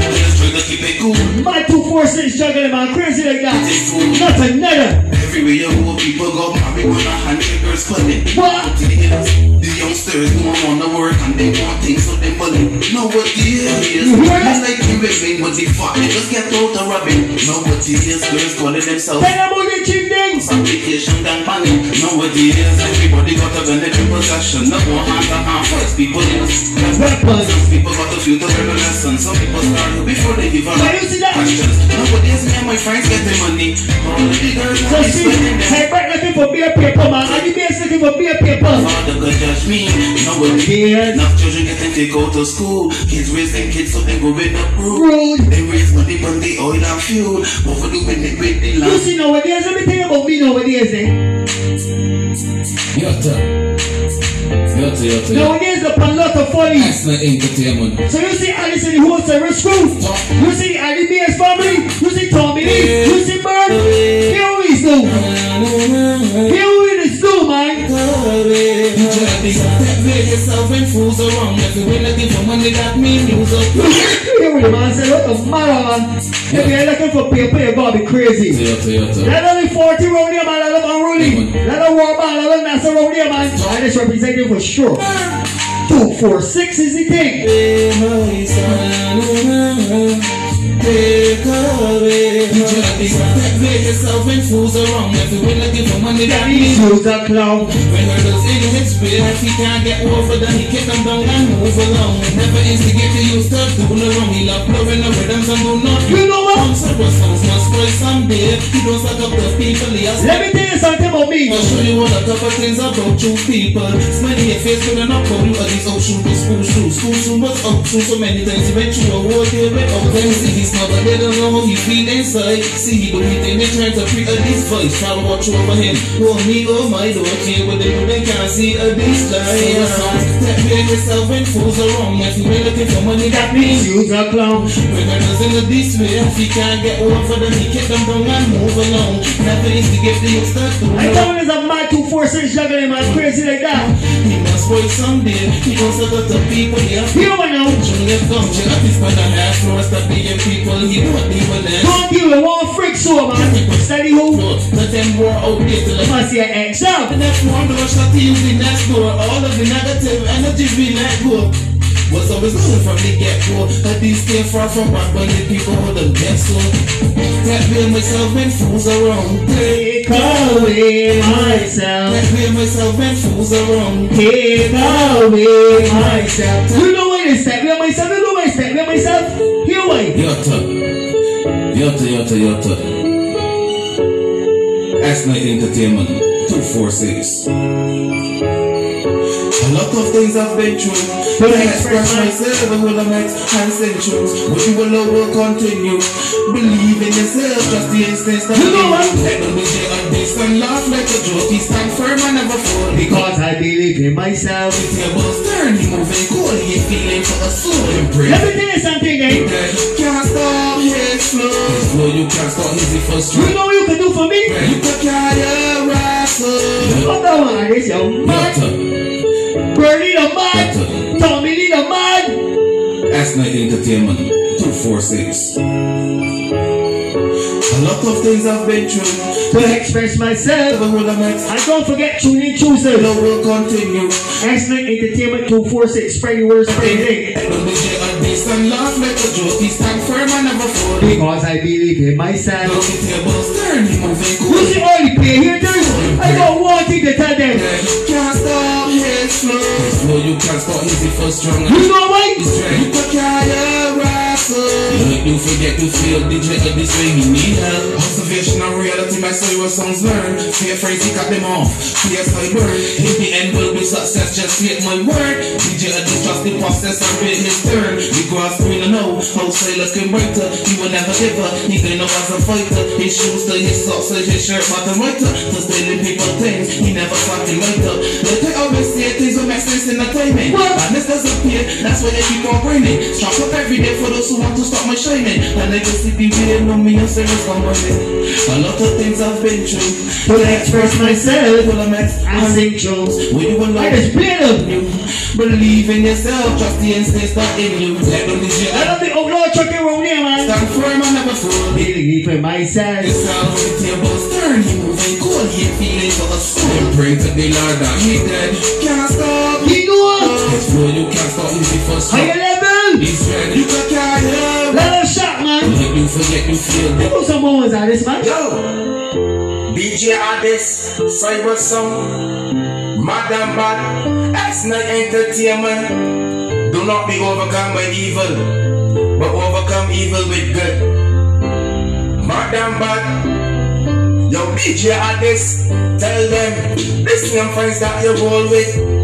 I just try to keep it cool. My two forces juggling, man. Crazy like that. It's cool. Not another. Everywhere you go, people go marijuana hand triggers pulling. What? The youngsters don't wanna work and they want things so they bully. Know what the hell is? You hear that? It's like you living with the fuck, they just get out the rubbing. Know what the is? Girls calling themselves Tell them about the chief some vacation than money. Know what the is? Everybody got a in possession. No more hand to hand fights, people use. Some people got a few to learn a lesson. Some people start before they even Can you see that? questions. Nowadays, me and my friends getting money. All the girls So see, them. hey, looking for beer paper, man. You base looking for beer paper? Father could judge me. Nowadays, Yes. enough children getting to go to school. Kids raising kids so they go with up rude. Rude. They raise money from the oil and fuel. Overdoing it with the You land. see nowadays, let me tell you about me nowadays, eh? Yota. Yota, yota, yota. Nowadays, the pan lot of follies. Excellent entertainment. So you see Alice in the whole service crew. You see Ali B.S. family. You see Tommy Lee. You see Bird. Here we do. Here we do, man. Separate yourself and fools around. If you win looking for money, that mean use up. Here we man. Say, what the man? If you're looking for paper, you're gonna be crazy. Let only 40 round here, man. Let them unruly. Let them war man. Let them NASA round here, man. I just represent you sure. Two, four, six is the thing. Separate yourself and fools around. If you win looking money, that These mean dudes are clown. When hurdles in his way, if he can't get over, then he kick them down and move along. Never instigate to use to do no wrong. He love blowing the rhythms and do not. You know what? Some server songs must spoil someday. He don't suck up the people he has. Let me tell you something me. I'll show you all a couple things about you people. Smelly your face when I'm not call you are these old shoes, these school shoes. School shoes was up through so many times. Went through a war there with all them see he's not, but they don't know how he feel inside. See, he believe they they trying to pre a this voice. Try to watch over him. Oh me, oh my, don't care what they do, they can't see a this life. That being yourself when fools are wrong. If you ain't looking for money, that means You's a clown. when I in the this way, if he can't get over them, he kick them down and move along. Never is to get the youth start to I know. thought there's a mad 246 juggling man crazy like that. He must wait someday. He goes to the people here. You don't know. Junior come, you have to spend a half for us to be your people. He don't even dance. Don't give it one freak so man. Study who? Let them war out there till I Must see an X up. the next one door shut to use the next door. All of the negative energy we let go. Was always looking from the get go. But these stay far from back when the people hold them get so. That way myself when fools around. Take away myself. That way myself when fools around. Take away myself. You know what is that? Where myself? You know what is that? Where myself? Here way. Yotta. Yotta, yotta, yotta. S Night Entertainment 246. A lot of things I've been through. But I express myself and will I and centuries. But you will will continue. Believe in yourself, just the instance that You know what? Let them be on this and laugh like a joke. He stand firm and never fall. Because I believe in myself. the tables turn, he moving cool, he feeling for a soul in prayer. Let me tell you something, eh? Can't stop his flow. His flow, you can't stop his first You know what you can do for me? You can carry a. What that one? This yo man. Bernie the man. Tommy the man. S Night Entertainment 246. A lot of things I've been through. To express myself. Never will I don't forget tune in Tuesday. Love will continue. X-Night Entertainment 246. Spread your words, spread your thing. Let them be on and laugh like a joke. He stand firm and never fall. Because I believe in myself. Look at tables turn, he moving You cool. see all the play haters? I one thing to tell them. Can't stop his flow. His you can't stop his first strong. You know why? You could carry a wrestle. Make you forget to feel the jet of this way you need help. Observation and reality, my soul your songs learn. Fear phrase, he cut them off. Fear cyber. In the end will be success, just take my word. DJ Addis trust the process and wait his turn. The grass greener know how sailors can brighter. He will never give up. He can know as a fighter. His shoes to his socks to his shirt, bottom whiter. To stealing people things, he never fucking lighter. Look I always say things will make sense in the timing. Madness doesn't appear, that's why they keep on grinding. Strap up every day for those who want to stop my And I just see people here know me what's come with it. A lot of things I've been through. To express myself. Will I met I sing tunes. when you will I just play them. you. Believe in yourself, trust the instincts that in you. Let them DJ I don't think outlaw trucking around here, man. stand firm and never fall. Believe in myself. The sound of the tables turn, he moving cool, he feeling for a soul. And pray to the Lord that he dead. Can't stop. You know what? His flow, you can't stop his first Higher level. He's ready. You can carry him. You forget you feel You know some moments out this, man. Yo, DJ Addis, Cyber Song, Madam Bad, X Night Entertainment. Do not be overcome by evil, but overcome evil with good. Madam Bad, yo DJ Addis, tell them this young friends that you roll with.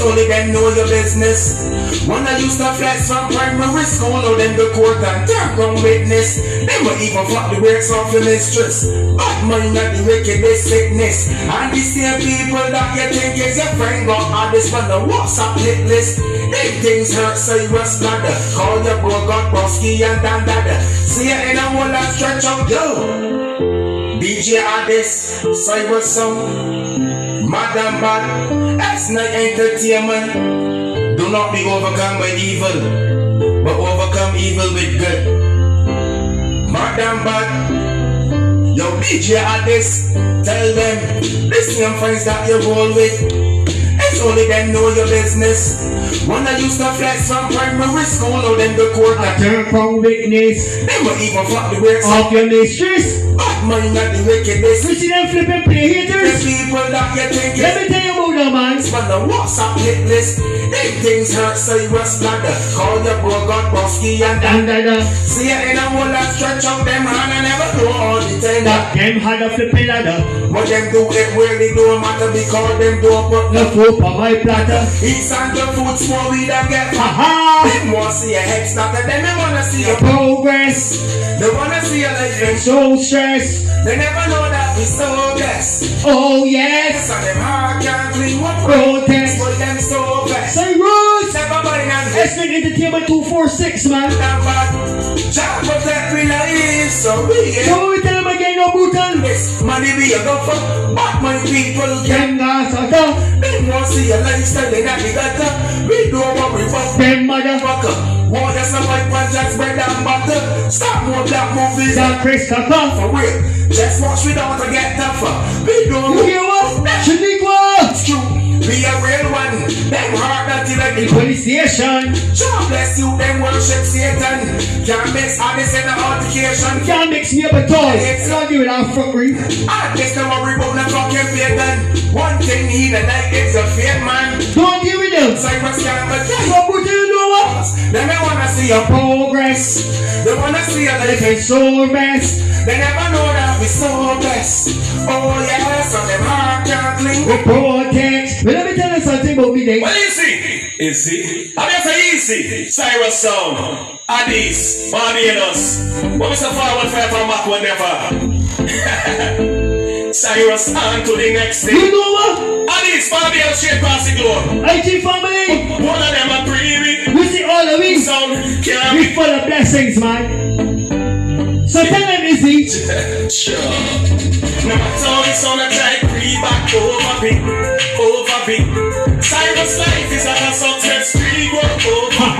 Only them know your business. When I used to flex from primary school, or them the court and turn from witness. Them will even flop the brakes off your mistress. But mind not the wickedest sickness. And the same people that you think is your friend got all this from the WhatsApp hit list. If things hurt, say West Ladder. Call your bro, got Broski and Dan Dada. See you in a whole lot stretch out, yo. DJ Addis, Cyber Song, Madam Bad, X Night Entertainment. Do not be overcome by evil, but overcome evil with good. Madam Bad, yo DJ Addis, tell them, this young friends that you roll with. Only them know your business. When I used to flex from primary school, or them the court I that turn from witness them will even flop the off. of your mistress. But mind not the wickedness. You see them flipping play haters. The people that you think Let me tell you out now, man. Man, the WhatsApp hit list. Them things hurt, so you was bladder. Call your bro, God, Bosky, and And uh, See it in a whole lot, stretch out them hand and never do all the thing. that them had a flipping ladder. But them do it really don't matter because them do up The food on my platter. East and the food small we them get fat. Aha! Them want see a head start and then they wanna see a Progress. They wanna see a life in So stress. They never know that we so blessed. Oh, yes. So them heart can't clean what Protest. But them so blessed. Say Roots. Mind and Ethnic Entertainment 246, man. Jah protect we life so we So we tell them again, no brutal. this. Money we a go for. But my people Them guys are tough. Them want see a lifestyle in that we got to. We don't worry about Them mother. Want us some white man just bread and butter. Stop more black movies. That Chris Tucker. For real. Just watch we don't get tougher. We don't You hear what? Shaniqua. It's true. Be a real one. Them hard dirty like the Police station. God bless you, them worship Satan. Can't this in the altercation. Can't mix me up at all. Not give it out fuckery. I guess them worry about the fucking pagan. One thing he the night is a fake man. Don't give it them. Cypress can't but So brutal, you know what? Them they wanna see a Progress. They wanna see a life. Living so rest. They never know that we so blessed. Oh yeah, so them heart can't cling. We protect. But let me tell you something about me, Dave. Well, easy. Easy. I mean, say easy. Cyrus Sound. Addis. Barbados. What is the forward fire from back whenever? Cyrus on to the next thing. You know what? Addis. Barbados straight across the globe. IT family. One of them a pre We see all of we. sound. Can't We full of blessings, man. So tell them, Izzy. Sure. No matter how the sun a try creep back over me, over me. Cyrus life is like a success tree, grow over,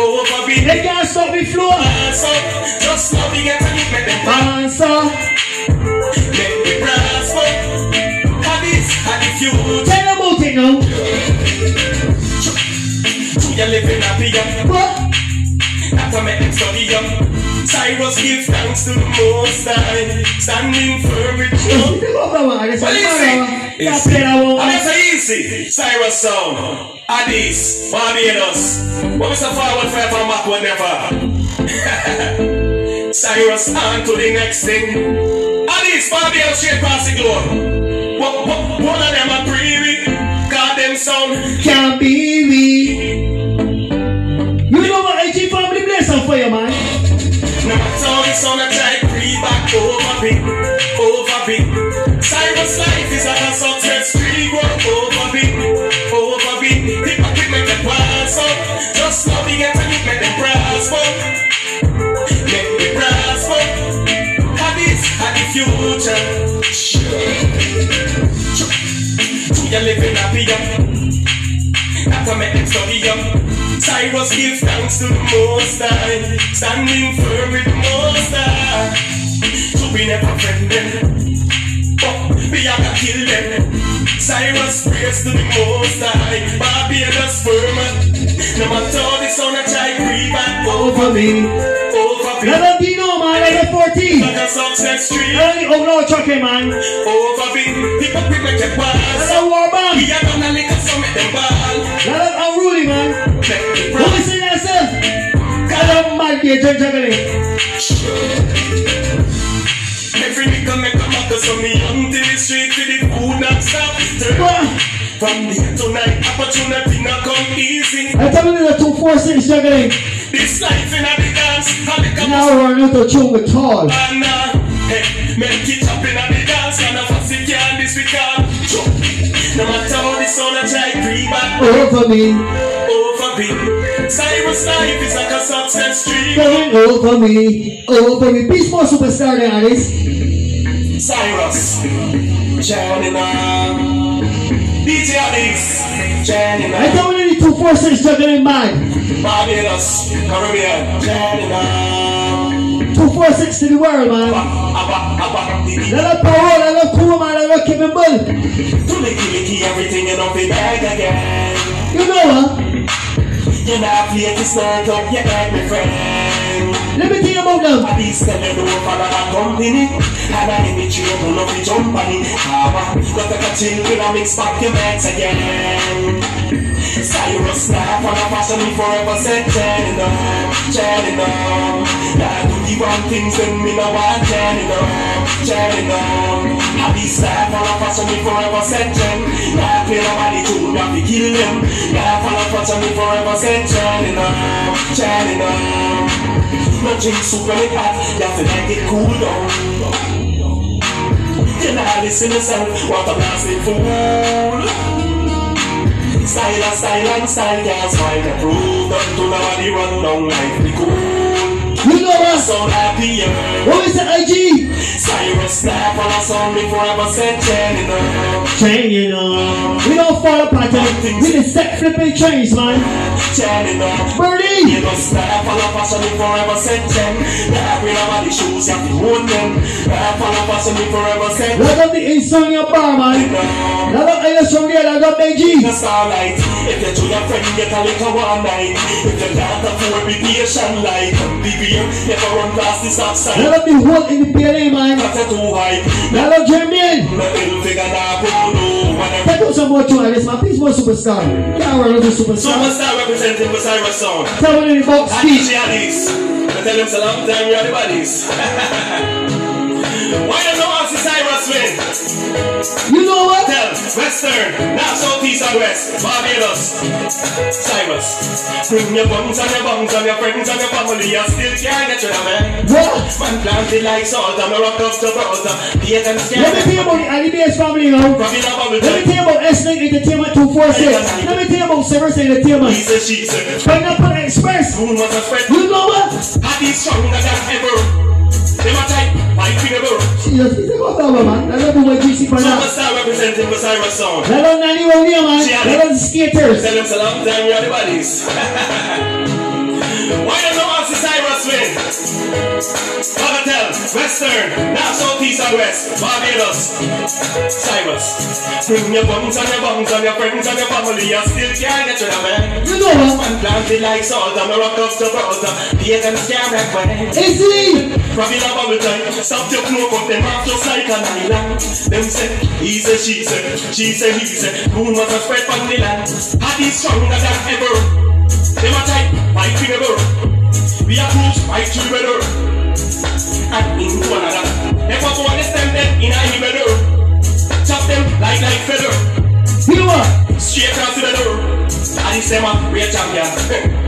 over me. They can't stop me flow. Ah, so just now we get to meet me them Answer. Ah, living happy, young. What? To make them study young. Cyrus give thanks to the Most High, standing firm with Well, easy. Just easy. Cyrus Sound. Addis. Barbados. What is the forward from back whenever? Cyrus on to the next thing. Addis. Barbados straight across the globe. One of them a pre God them sound. Can't be the sun a try creep back over me, over me. Cyrus life is like a success tree, grow over me, over me. Hypocrite make them pass up. Just now we get meet make them prosper. Make me prosper. Have this, have the future. Sure. You living yeah. Not to make them study, yeah. Cyrus give thanks to the Most High, standing firm with the Most High. So we never friend them, but we have to kill them. Cyrus prays to the Most High, Barbados firm. No matter the sun a try creep back Over me. Over me. Let them be no, man. Them 14. Like a success tree, Let them, oh no, chucking, man. over me. People quick make them Let pass. them war We bomb. are gonna lick up some them ball. Let them unruly, man. Who is it yourself? Let them mad get juggling. Every nickel make a matter so me hunt in the street till the food not stop. From day to night, opportunity not come easy. I tell you the 246 juggling. This life in a dance, I make Now we're not to tune with tall. and uh, hey, make it up in a the dance, and a fussy can this we can. No matter how the sun a try creep back Over me. over me. Cyrus life is like a success stream. Going over me. Over me. Peace more superstar than Alice. Cyrus, on. DJ Alice, shining I on. tell you the 246 juggling, man. Barbados, Caribbean, shining on. 246 to the world, man. Abba, abba, didi. Let them power, let them cool, man. Let them Kevin Bull. To licky licky everything you know be back again. You know what? You're not play this night up, you ain't my friend. Let me tell you about them. At least tell you don't follow that company. And I in the train, pull up the it. How Got take a chill, with a mix back your mates again. Cyrus snap on a fashion me forever said Jenny no, Jenny no Now do the wrong things when me no want Jenny no, Jenny no Happy snap on a fashion me forever said Jen Now play nobody tune, now we kill them. Now on a fashion me forever said Jenny no, Jenny no No drink soup when it hot, have to let it cool down. You not listen to yourself, what a blasting fool And style can't spoil the proof do nobody run down like the cool You know what? So happy yeah What is the IG? Cyrus snap on a song me forever said Jenny no Train, you know. We don't fall apart. eh? We the set flipping trains, man. Jenny no You Birdie! know snap on a fashion me forever said chain. Jen Nah bring nobody shoes you have to own them on a fashion me forever said Look up the insomnia bar, man. no Look up Ayers from there. Look up Benji. the starlight. If you to your friend, you lick a one night. If you can't afford be patient like the beer, never run past the stop sign. The hole in the PLA, man. Not a too high. Look up Jermaine. No ill figure now, polo. Whatever. Take out some more tune this, man. Please, more superstar. Can't run another superstar. Superstar representing Cyrus Sound. Tell me in the box And speech. DJ Alice. I tell them so long time you're the bodies. Why don't you ask Cyrus win? You know what? Tell Western, now Southeast and West, Barbados, Cyrus. Bring your bums and your bums and your friends and your family, you still can't get of me. What? Man planted like salt and rock up to brother. Let me tell you about the Alibis family now. Rubbing Let me tell you about S9 Entertainment 246. Let me tell you about Service Entertainment. said, she said, Pineapple Express. Moon was a spread. You know what? Happy stronger than ever. Representing for Cyrus Sound. I love Nanny Roll man. I love the skaters. Tell them so long time you're the bodies. Why the win? Bagatelle, Western, now Southeast and West, Barbados, Cyrus. Bring your bums and your bums and your friends and your family, you still can't get rid of me. You know what? Man planted like salt and a rock up to brother. Pagans can't make way. Easy. Rubbing a bubble time, stop your cloak up them off just like an island. Them say, he say, she say, she say, he say, moon was a spread from the land. Had stronger than ever. Them a type, fight for the bird. We are cruise, fight to the weather. And into another. Never go on them dead in a weather. Chop them like like feather. You know what? Straight across to the door. And the same a real champion.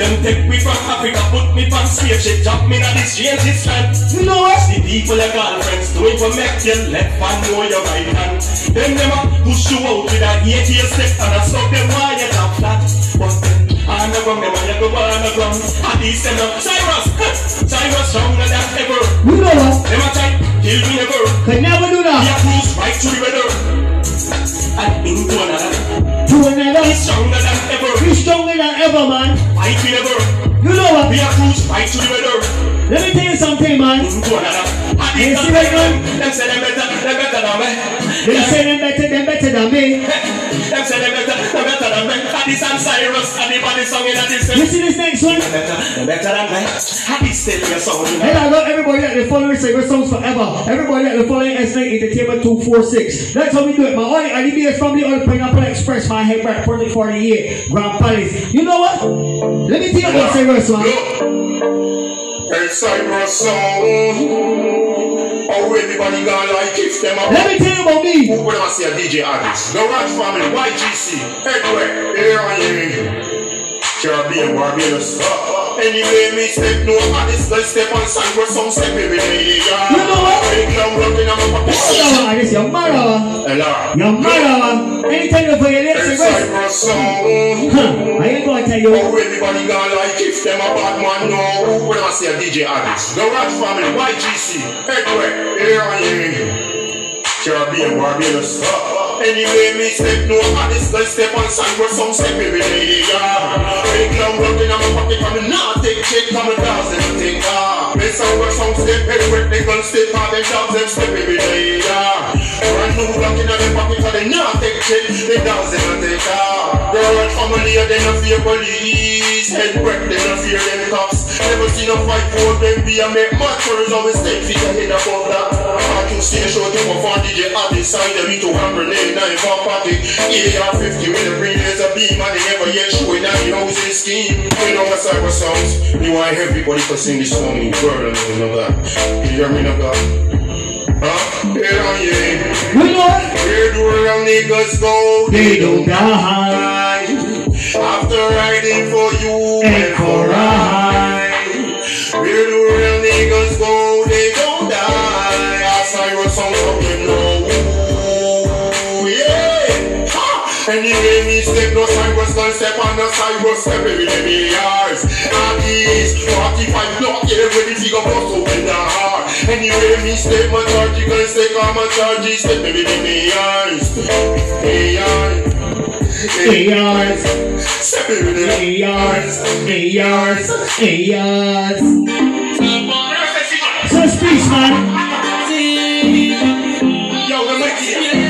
Them take me from Africa, put me from spaceship, drop me in the strangest land. You know what? The people your girlfriends doing for make your left hand know your right hand. Them them a push you out with a eight year step and a stop them while you top flat. But then I no come them and you go on a drum. At least them up Cyrus, Cyrus stronger than ever. You know what? Them a try kill me never. Could never do We that. a cruise right to the weather. And into another. To another. He's stronger than ever. Be stronger than ever, man. Fight me never. You know what? We a cruise right to the weather. Let me tell you something, man. Into another. And these right now? them say them better, them better than me. They say them better, them better than me. Them say them better, them better than me. And this and Cyrus, and the body song in You see this next one? Better, them better than me. And this still your song, And. I love everybody that they follow Saber Songs Forever. Everybody that they follow S9 Entertainment 246. That's how we do it. My all the DBS family on Pineapple Express, my head back 4048, Grand Palace. You know what? Let me tell you about Saber Song. Hey, Cyrus Sound. Oh, everybody gonna like if them up. Let me tell you about me. Who would I say a DJ artist? The Rock Family, YGC, Edward, here I am. Caribbean, Barbados. Anyway, me step no artist, let's step on Cyrus Sound, step every day. Yeah. You know what? Big long rocking, I'm a Hello, artist, your mother. Hello. Your mother. Anytime you play your lips, Saber. Cyrus Sound. Huh. I ain't gonna tell you. Oh, everybody gonna like if them a bad man no Who would I say a DJ artist? The Rock Family, YGC, Edward, here I am Caribbean, Barbados Anyway, me step no artist, let's step on Cyrus, some step every day, yeah. Big long rocking on my pocket, I'm not take shit, and dance take off Me Cyrus, some step everywhere, they gon' step on them jobs, them step every day, yeah Brand new rocking on their pocket, cause they not take shit, they dance and take off The Rock Family they no fear police. Head break, they no fear them cops. Never seen a fight for them be a make mad first always stay feet ahead above that. Parking station, you go find DJ at the side of me to hand grenade, knife or pocket. AR-50 with a green laser beam and they never yet show it down the housing scheme. You know my cyber songs. You want everybody to sing this for me. Girl, I know that. You hear me now, God? Huh? Yeah. We know. Where do real niggas go? They don't die. After riding for you And and for I. Where do real niggas go? They don't die. I was on top, you know. Yeah. Ha! Anyway, me gonna step on the was step every day yards. At least 45 block, yeah, ready to go bust open the heart. Anyway, me step my charge, you gonna step on my charge, step every day yards. Yards. ARs, Step every day ARs, ARs, ARs. So speech, man. Yo, the mic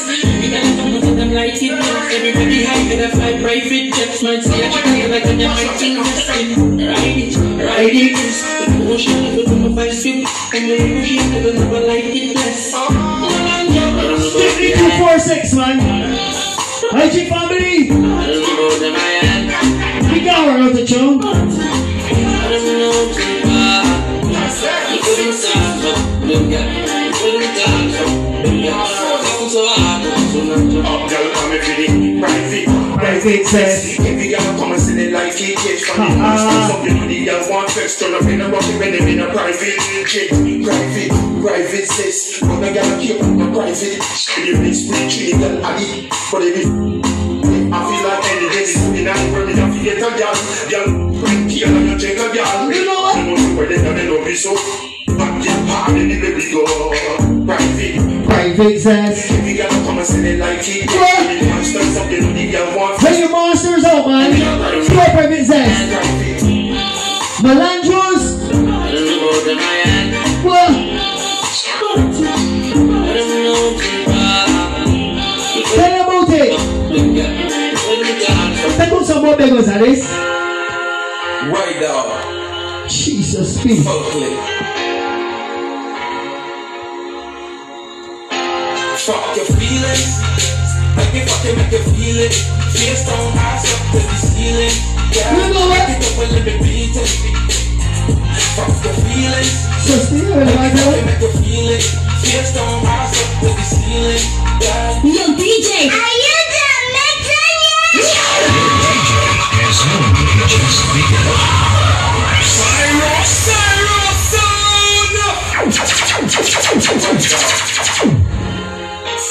Everybody high, gonna fly private jets, might see a chicken like a might think Ride it, ride it. Ocean, never gonna buy skip. And when you push it, never, never like it less. Strictly 246, man. IG family. We got her out the tune. Up, girl, come if you private. Private says. If you gotta come and see the like it, yes, from the Ha-ha. monsters up, you know the girl want flex, turn up in a rocket when them in a private jet. Private, private says, but I gotta keep on the private. You big split, chili, girl, Ali, but if you I feel like any day is good enough for me to forget a girl. Girl, bring here and you take a girl. You know what? You know where they know they love me so. Back your part in the baby go. Private. Private says. If you gotta come and say they like it, What? the monsters up, you know the girl want Bring your monsters out, man. Private says. private. Melandros. What? Tell them about it. Take out some more beggars at this. Right dog. Jesus, speak. Your feelings. I can fucking make you feel it. Down, eyes up to the ceiling. Yeah, You know what? Make it up. Fuck your feelings. So still, I like can fucking make you feel it. Down, eyes up to the ceiling. Yeah. Yo, DJ, are you yet? Has only just begun.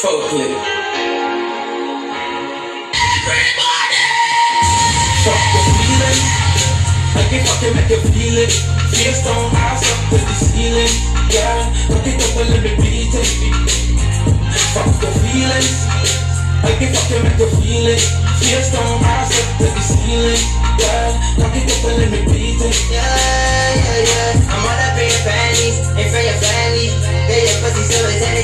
Folkly. Fuck the feeling. I can fucking make you feel it. Down, eyes up to the ceiling. Yeah, look it up and let me beat it. Fuck the feelings. I can fucking make you feel it. Face down, eyes up to the ceiling. Yeah, look it up and let me beat it. Yeah, yeah, yeah. I'm all up in your panties, in front of your family. Yeah, your pussy so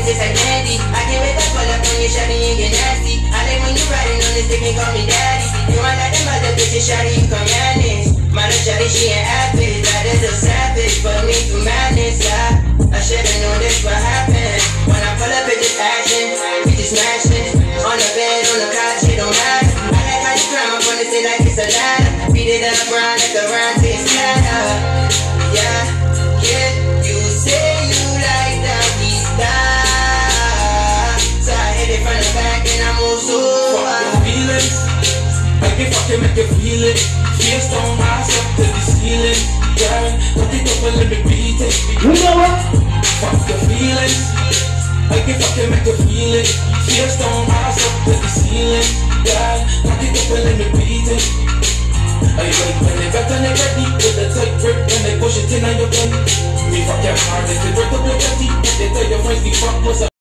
tastes like candy. I can't wait to pull up on your shawty and get nasty. I like when you riding on this dick and call me daddy. You want like them other bitches, shawty, you come Yanis. My little shawty, she an athlete, that is a savage. Put me through madness, yeah. Can make you feel it. Face down, eyes up to the ceiling. Yeah, look it up and let me beat it. You know what? Fuck your feelings. I can fucking make you feel it. Face down, eyes up to the ceiling. Yeah, look it and let me beat it. I like when they got on it ready with the tight grip when they push it in on your belly. Me fuck your hard, they can break up your body. They tell your friends the fuck was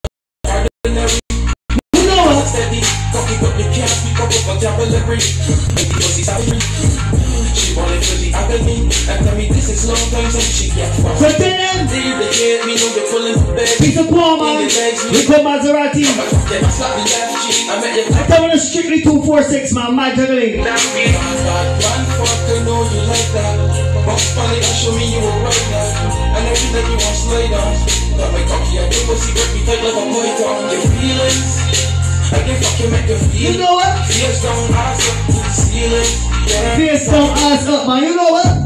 Maserati. Then I slap the left cheek. I met you strictly 246 man, my juggling. You know what? Fears don't ass up, man. You know what?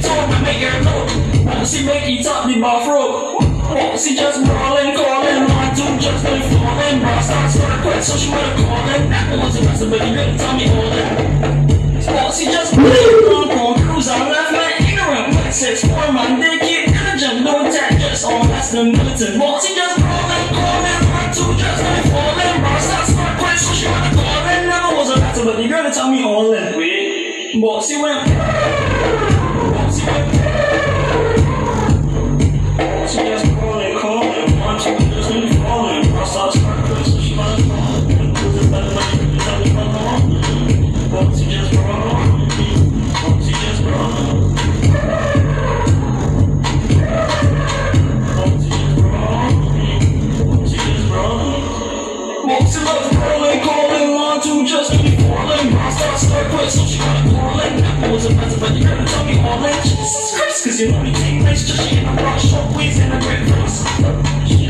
her know. She make you top the bathrobe? Won't she just brawling, calling, one, two, just like falling. Bra starts for a quick, so she wanna call it. That was the rest of it, you couldn't tell me all that. She just brawling, on, on, cruise, I left my ignorant. Six, man, they get diligent, no attack, just on less than militant. Won't she just brawling, calling, one, two, just like falling. Bra starts for a quick, so she wanna call it. Never was a matter, but you gotta tell me all that. Wait, went. Bossy went. Just calling, calling, watching, just been falling. I saw sparkling, so she than the she she she she she one, just be falling. I start, start quick, so she got calling. That was a matter, but you gotta tell me all that. Jesus Christ, cause you know me take nice, just she in a rock, short waist, and a great face.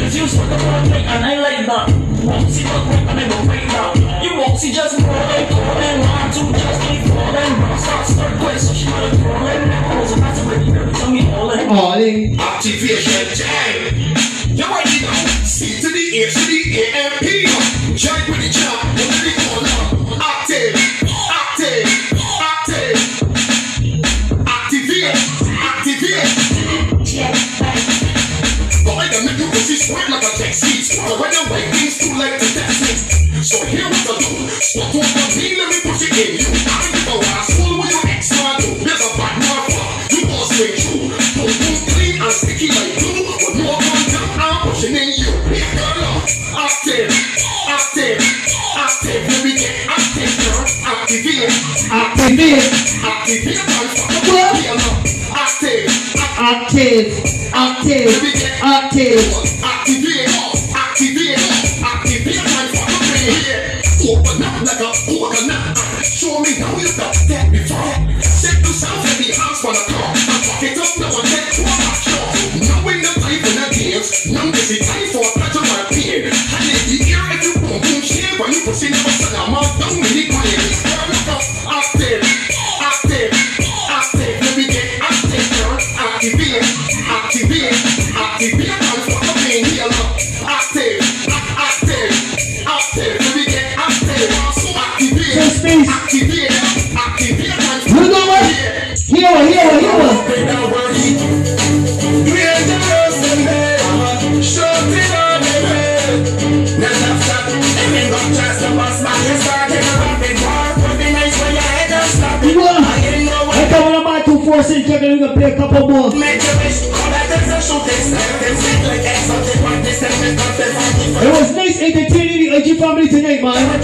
Cause you smoke a lot, like, and I like that. Won't see look right, and I will break down. You won't see just rolling, calling, one, two, just be falling. I start, start quick, so she got calling. That was a matter, but you gotta tell me all that. They, Activation time. You already know. C to the A to the A M P. Join with the jump, into the activate, activate, and fuck up What? the piano. Active, active, active, active. It was nice entertaining the OG family tonight, man.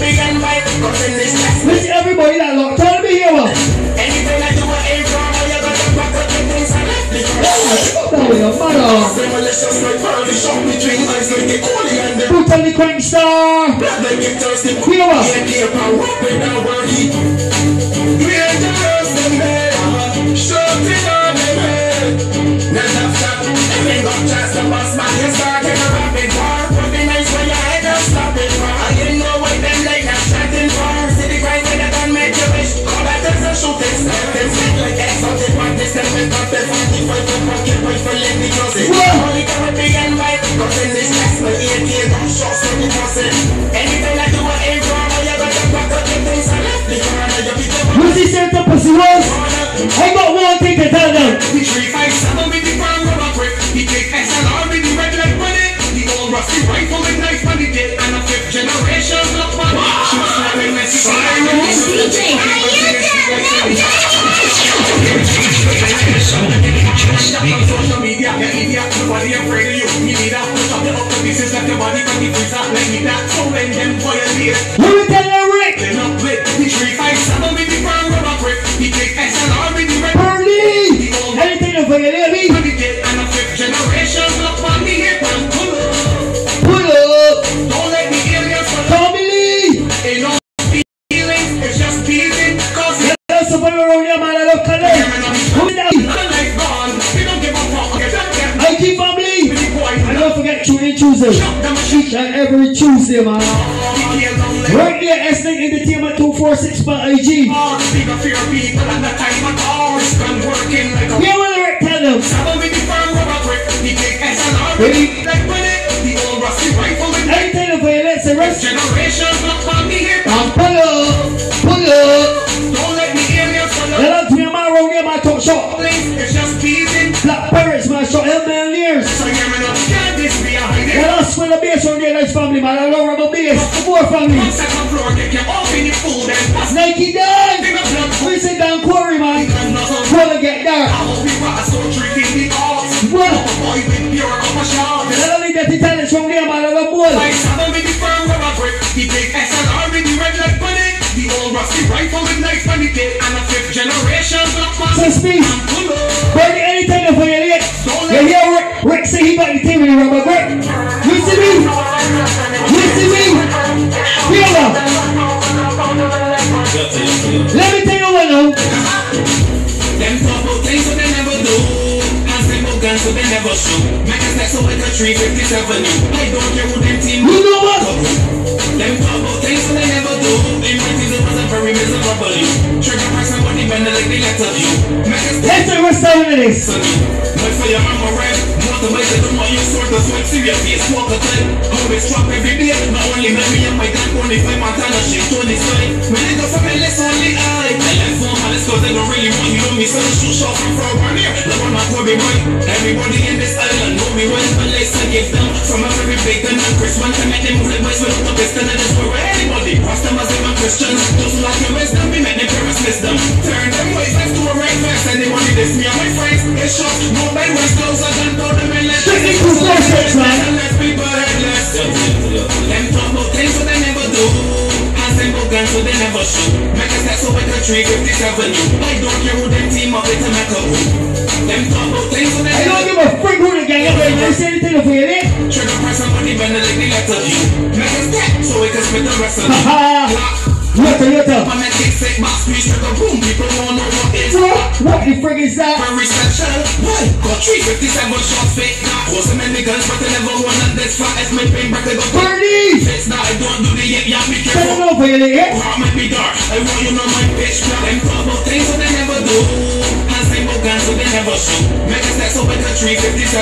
Listen, everybody that locked on me here, man. Put on the crank star. Here, man. he was? I got one thing to tell them. The. He take SLR red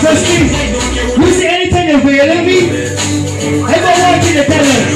Trust me. You see anything available? Everyone can the us.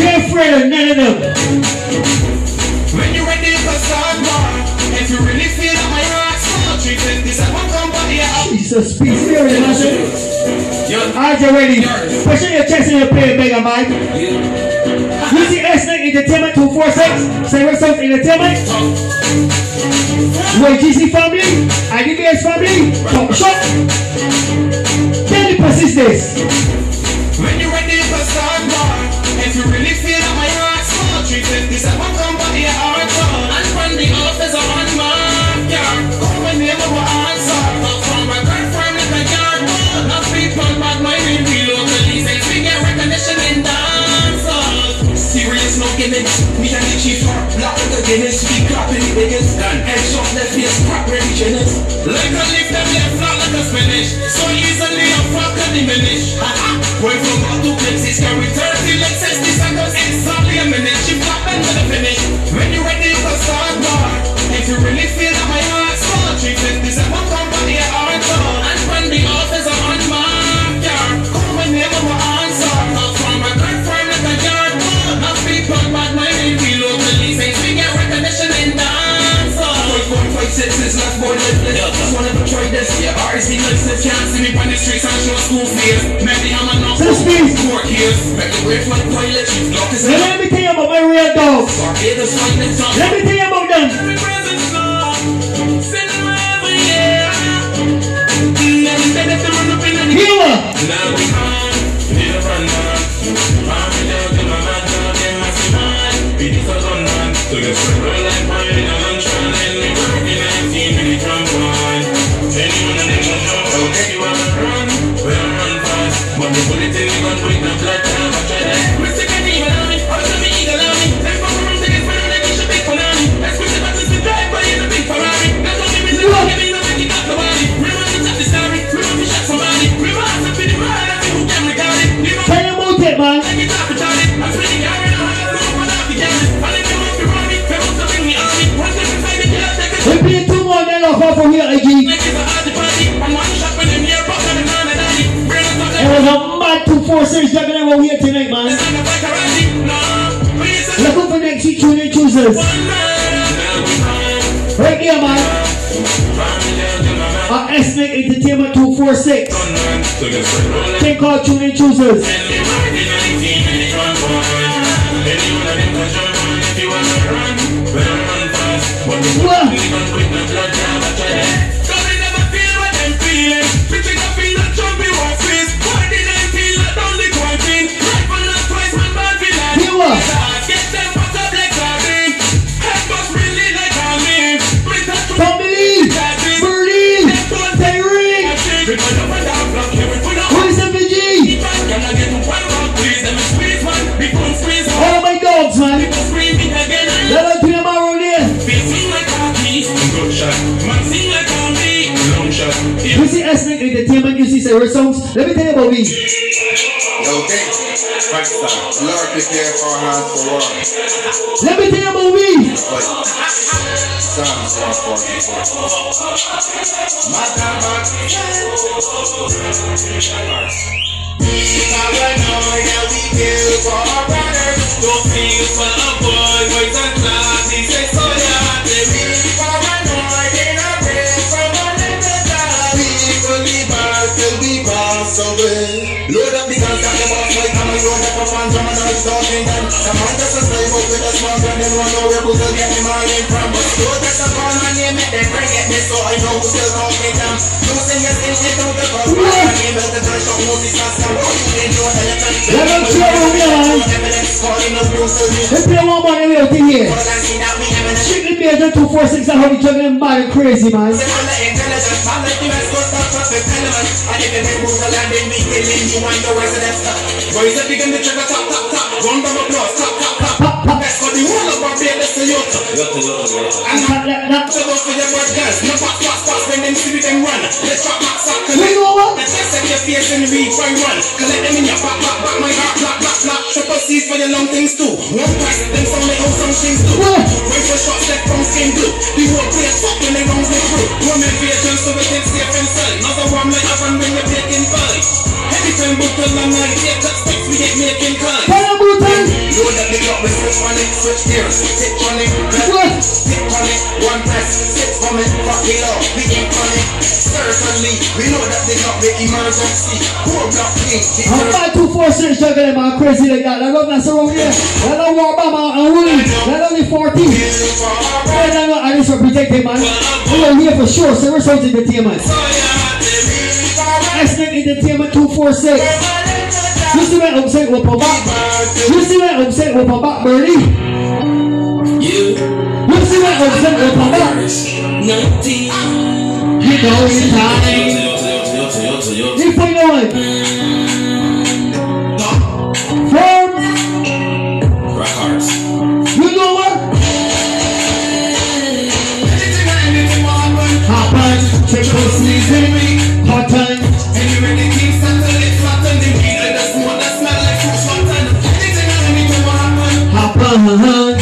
your friend, no, no, no. When you're ready for some more, if you really feel that my heart's not treated, this I won't come by your Jesus, be serious, man. Eyes are ready. Pushing your chest and your pain, Mega Mike. Yeah. You see S Night Entertainment 246, Sarah South Entertainment. Wait, GC family, IDBS family, Top Shop. Tell me persist this. Going from to places carry this Yeah, RSV listeners can't see me on the streets school fears Maybe I'm a not Suspect. Court years Make like pilot Chief lock is let me tell you about my real dogs. Barbados fighting top Let me tell you about them. Healer. Tell you it, man. Mad 246 juggling over here tonight, man. Look up for next week, Tuesday, Tuesdays. Right here, man. Uh, Ethnic Entertainment 246. Thing called In Tuesdays. What? Entertainment, you see several songs. Let me tell you about me. Okay. Right side. Lord, prepare for our hands for war. Let me tell you about me. Wait. Psalms 144. Load up the guns that the boss like I'm a load up a fan drum and I'm talking gun Some man just a slave up with a small gun Then run no rebels to get me money from But load that's a call my name make them bring it me So I know who still talking them Losing your skin shit out the cause My name is the gunshot Moses and some you did know elephant Let them show around here, man. Evidence calling the bruises Let's play one more out of here. All I see that we evidence Strictly Major 246 and we juggling mad and crazy, man. The traffic element And if they move the land, then we killing you and your residents Boys are digging the trigger, tap, tap, tap. Round of applause, tap, tap, tap Pop, pop. That's for the whole of Barbados to youth And That, that, that. to those for your bird girls No pop, pop, pop, when them see them run Let's drop, back, stop, We collect know what? Let's just your face in the read, try run Collect them in your back, back, back My heart, black, black, black Triple C's for your long things too One price, them sound like how some things do Wait for shots like from skin glue The whole place fuck when they round the crew One invasion so we can safe and sell Another one like a run when we're taking five Every time we pull on night, take up steps, we get making time Tell them Bhutan. Load up the clock, we switch on it, switch gears Tick on it, What? tick on it One press, six on it, fuck it up, we ain't on it Certainly, we know that they got the emergency Poor block king, I'm on not 246 juggling man crazy like that. Let go mess around here. Them walk by man and Willie. Let only 14. Let them know I just protect him, man. We are here for sure. Several songs entertainment. Ethnic Entertainment 246. You see my upset with my back? See my upset with my back, Bernie? You. See my upset with my back? You know. You find out. From, Rock hearts. you know what? Season, cotton. Happen.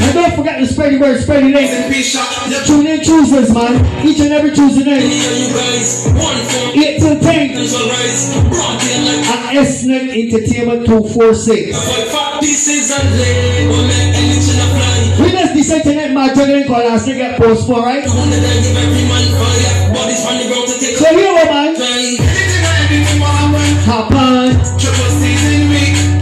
And don't forget to spread the word, spread the name. Tune in Tuesdays, man. Each and every Tuesday night. 8 to 10. At SNET Entertainment 246. We just decide tonight, my juggling call us to get post for, right? So here man. Happen,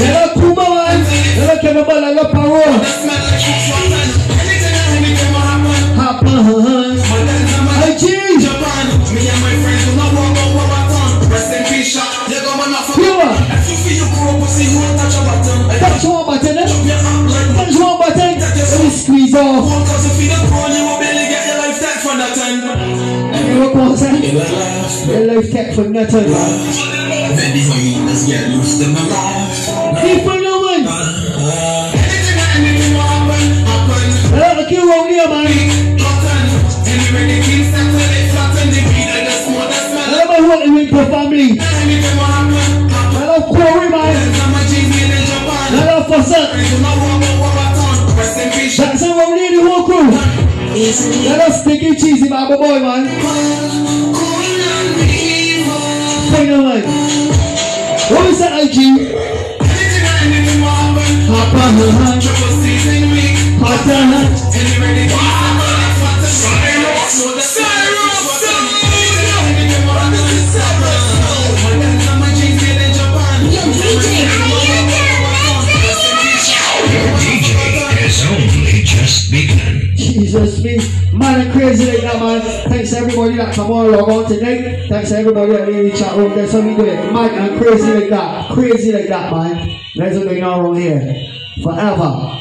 I love Kuma, man. I love Kevin Ball. I love Parole. Happen. IG. Viewer. Touch one button, eh? Touch one button. Let me squeeze off. You know what I'm saying? Your life tech for nothing. Different I love Sticky Cheesy, my boy, man. Point no man. What is that IG? Papa, uh-huh. Pata, DJ uh-huh. Jesus me. Man, I'm crazy like that, man. Thanks to everybody that come on log on tonight. Thanks to everybody that the chat room. That's how we do it. Man, I'm crazy like that. Crazy like that, man. That's what going on around here. Forever.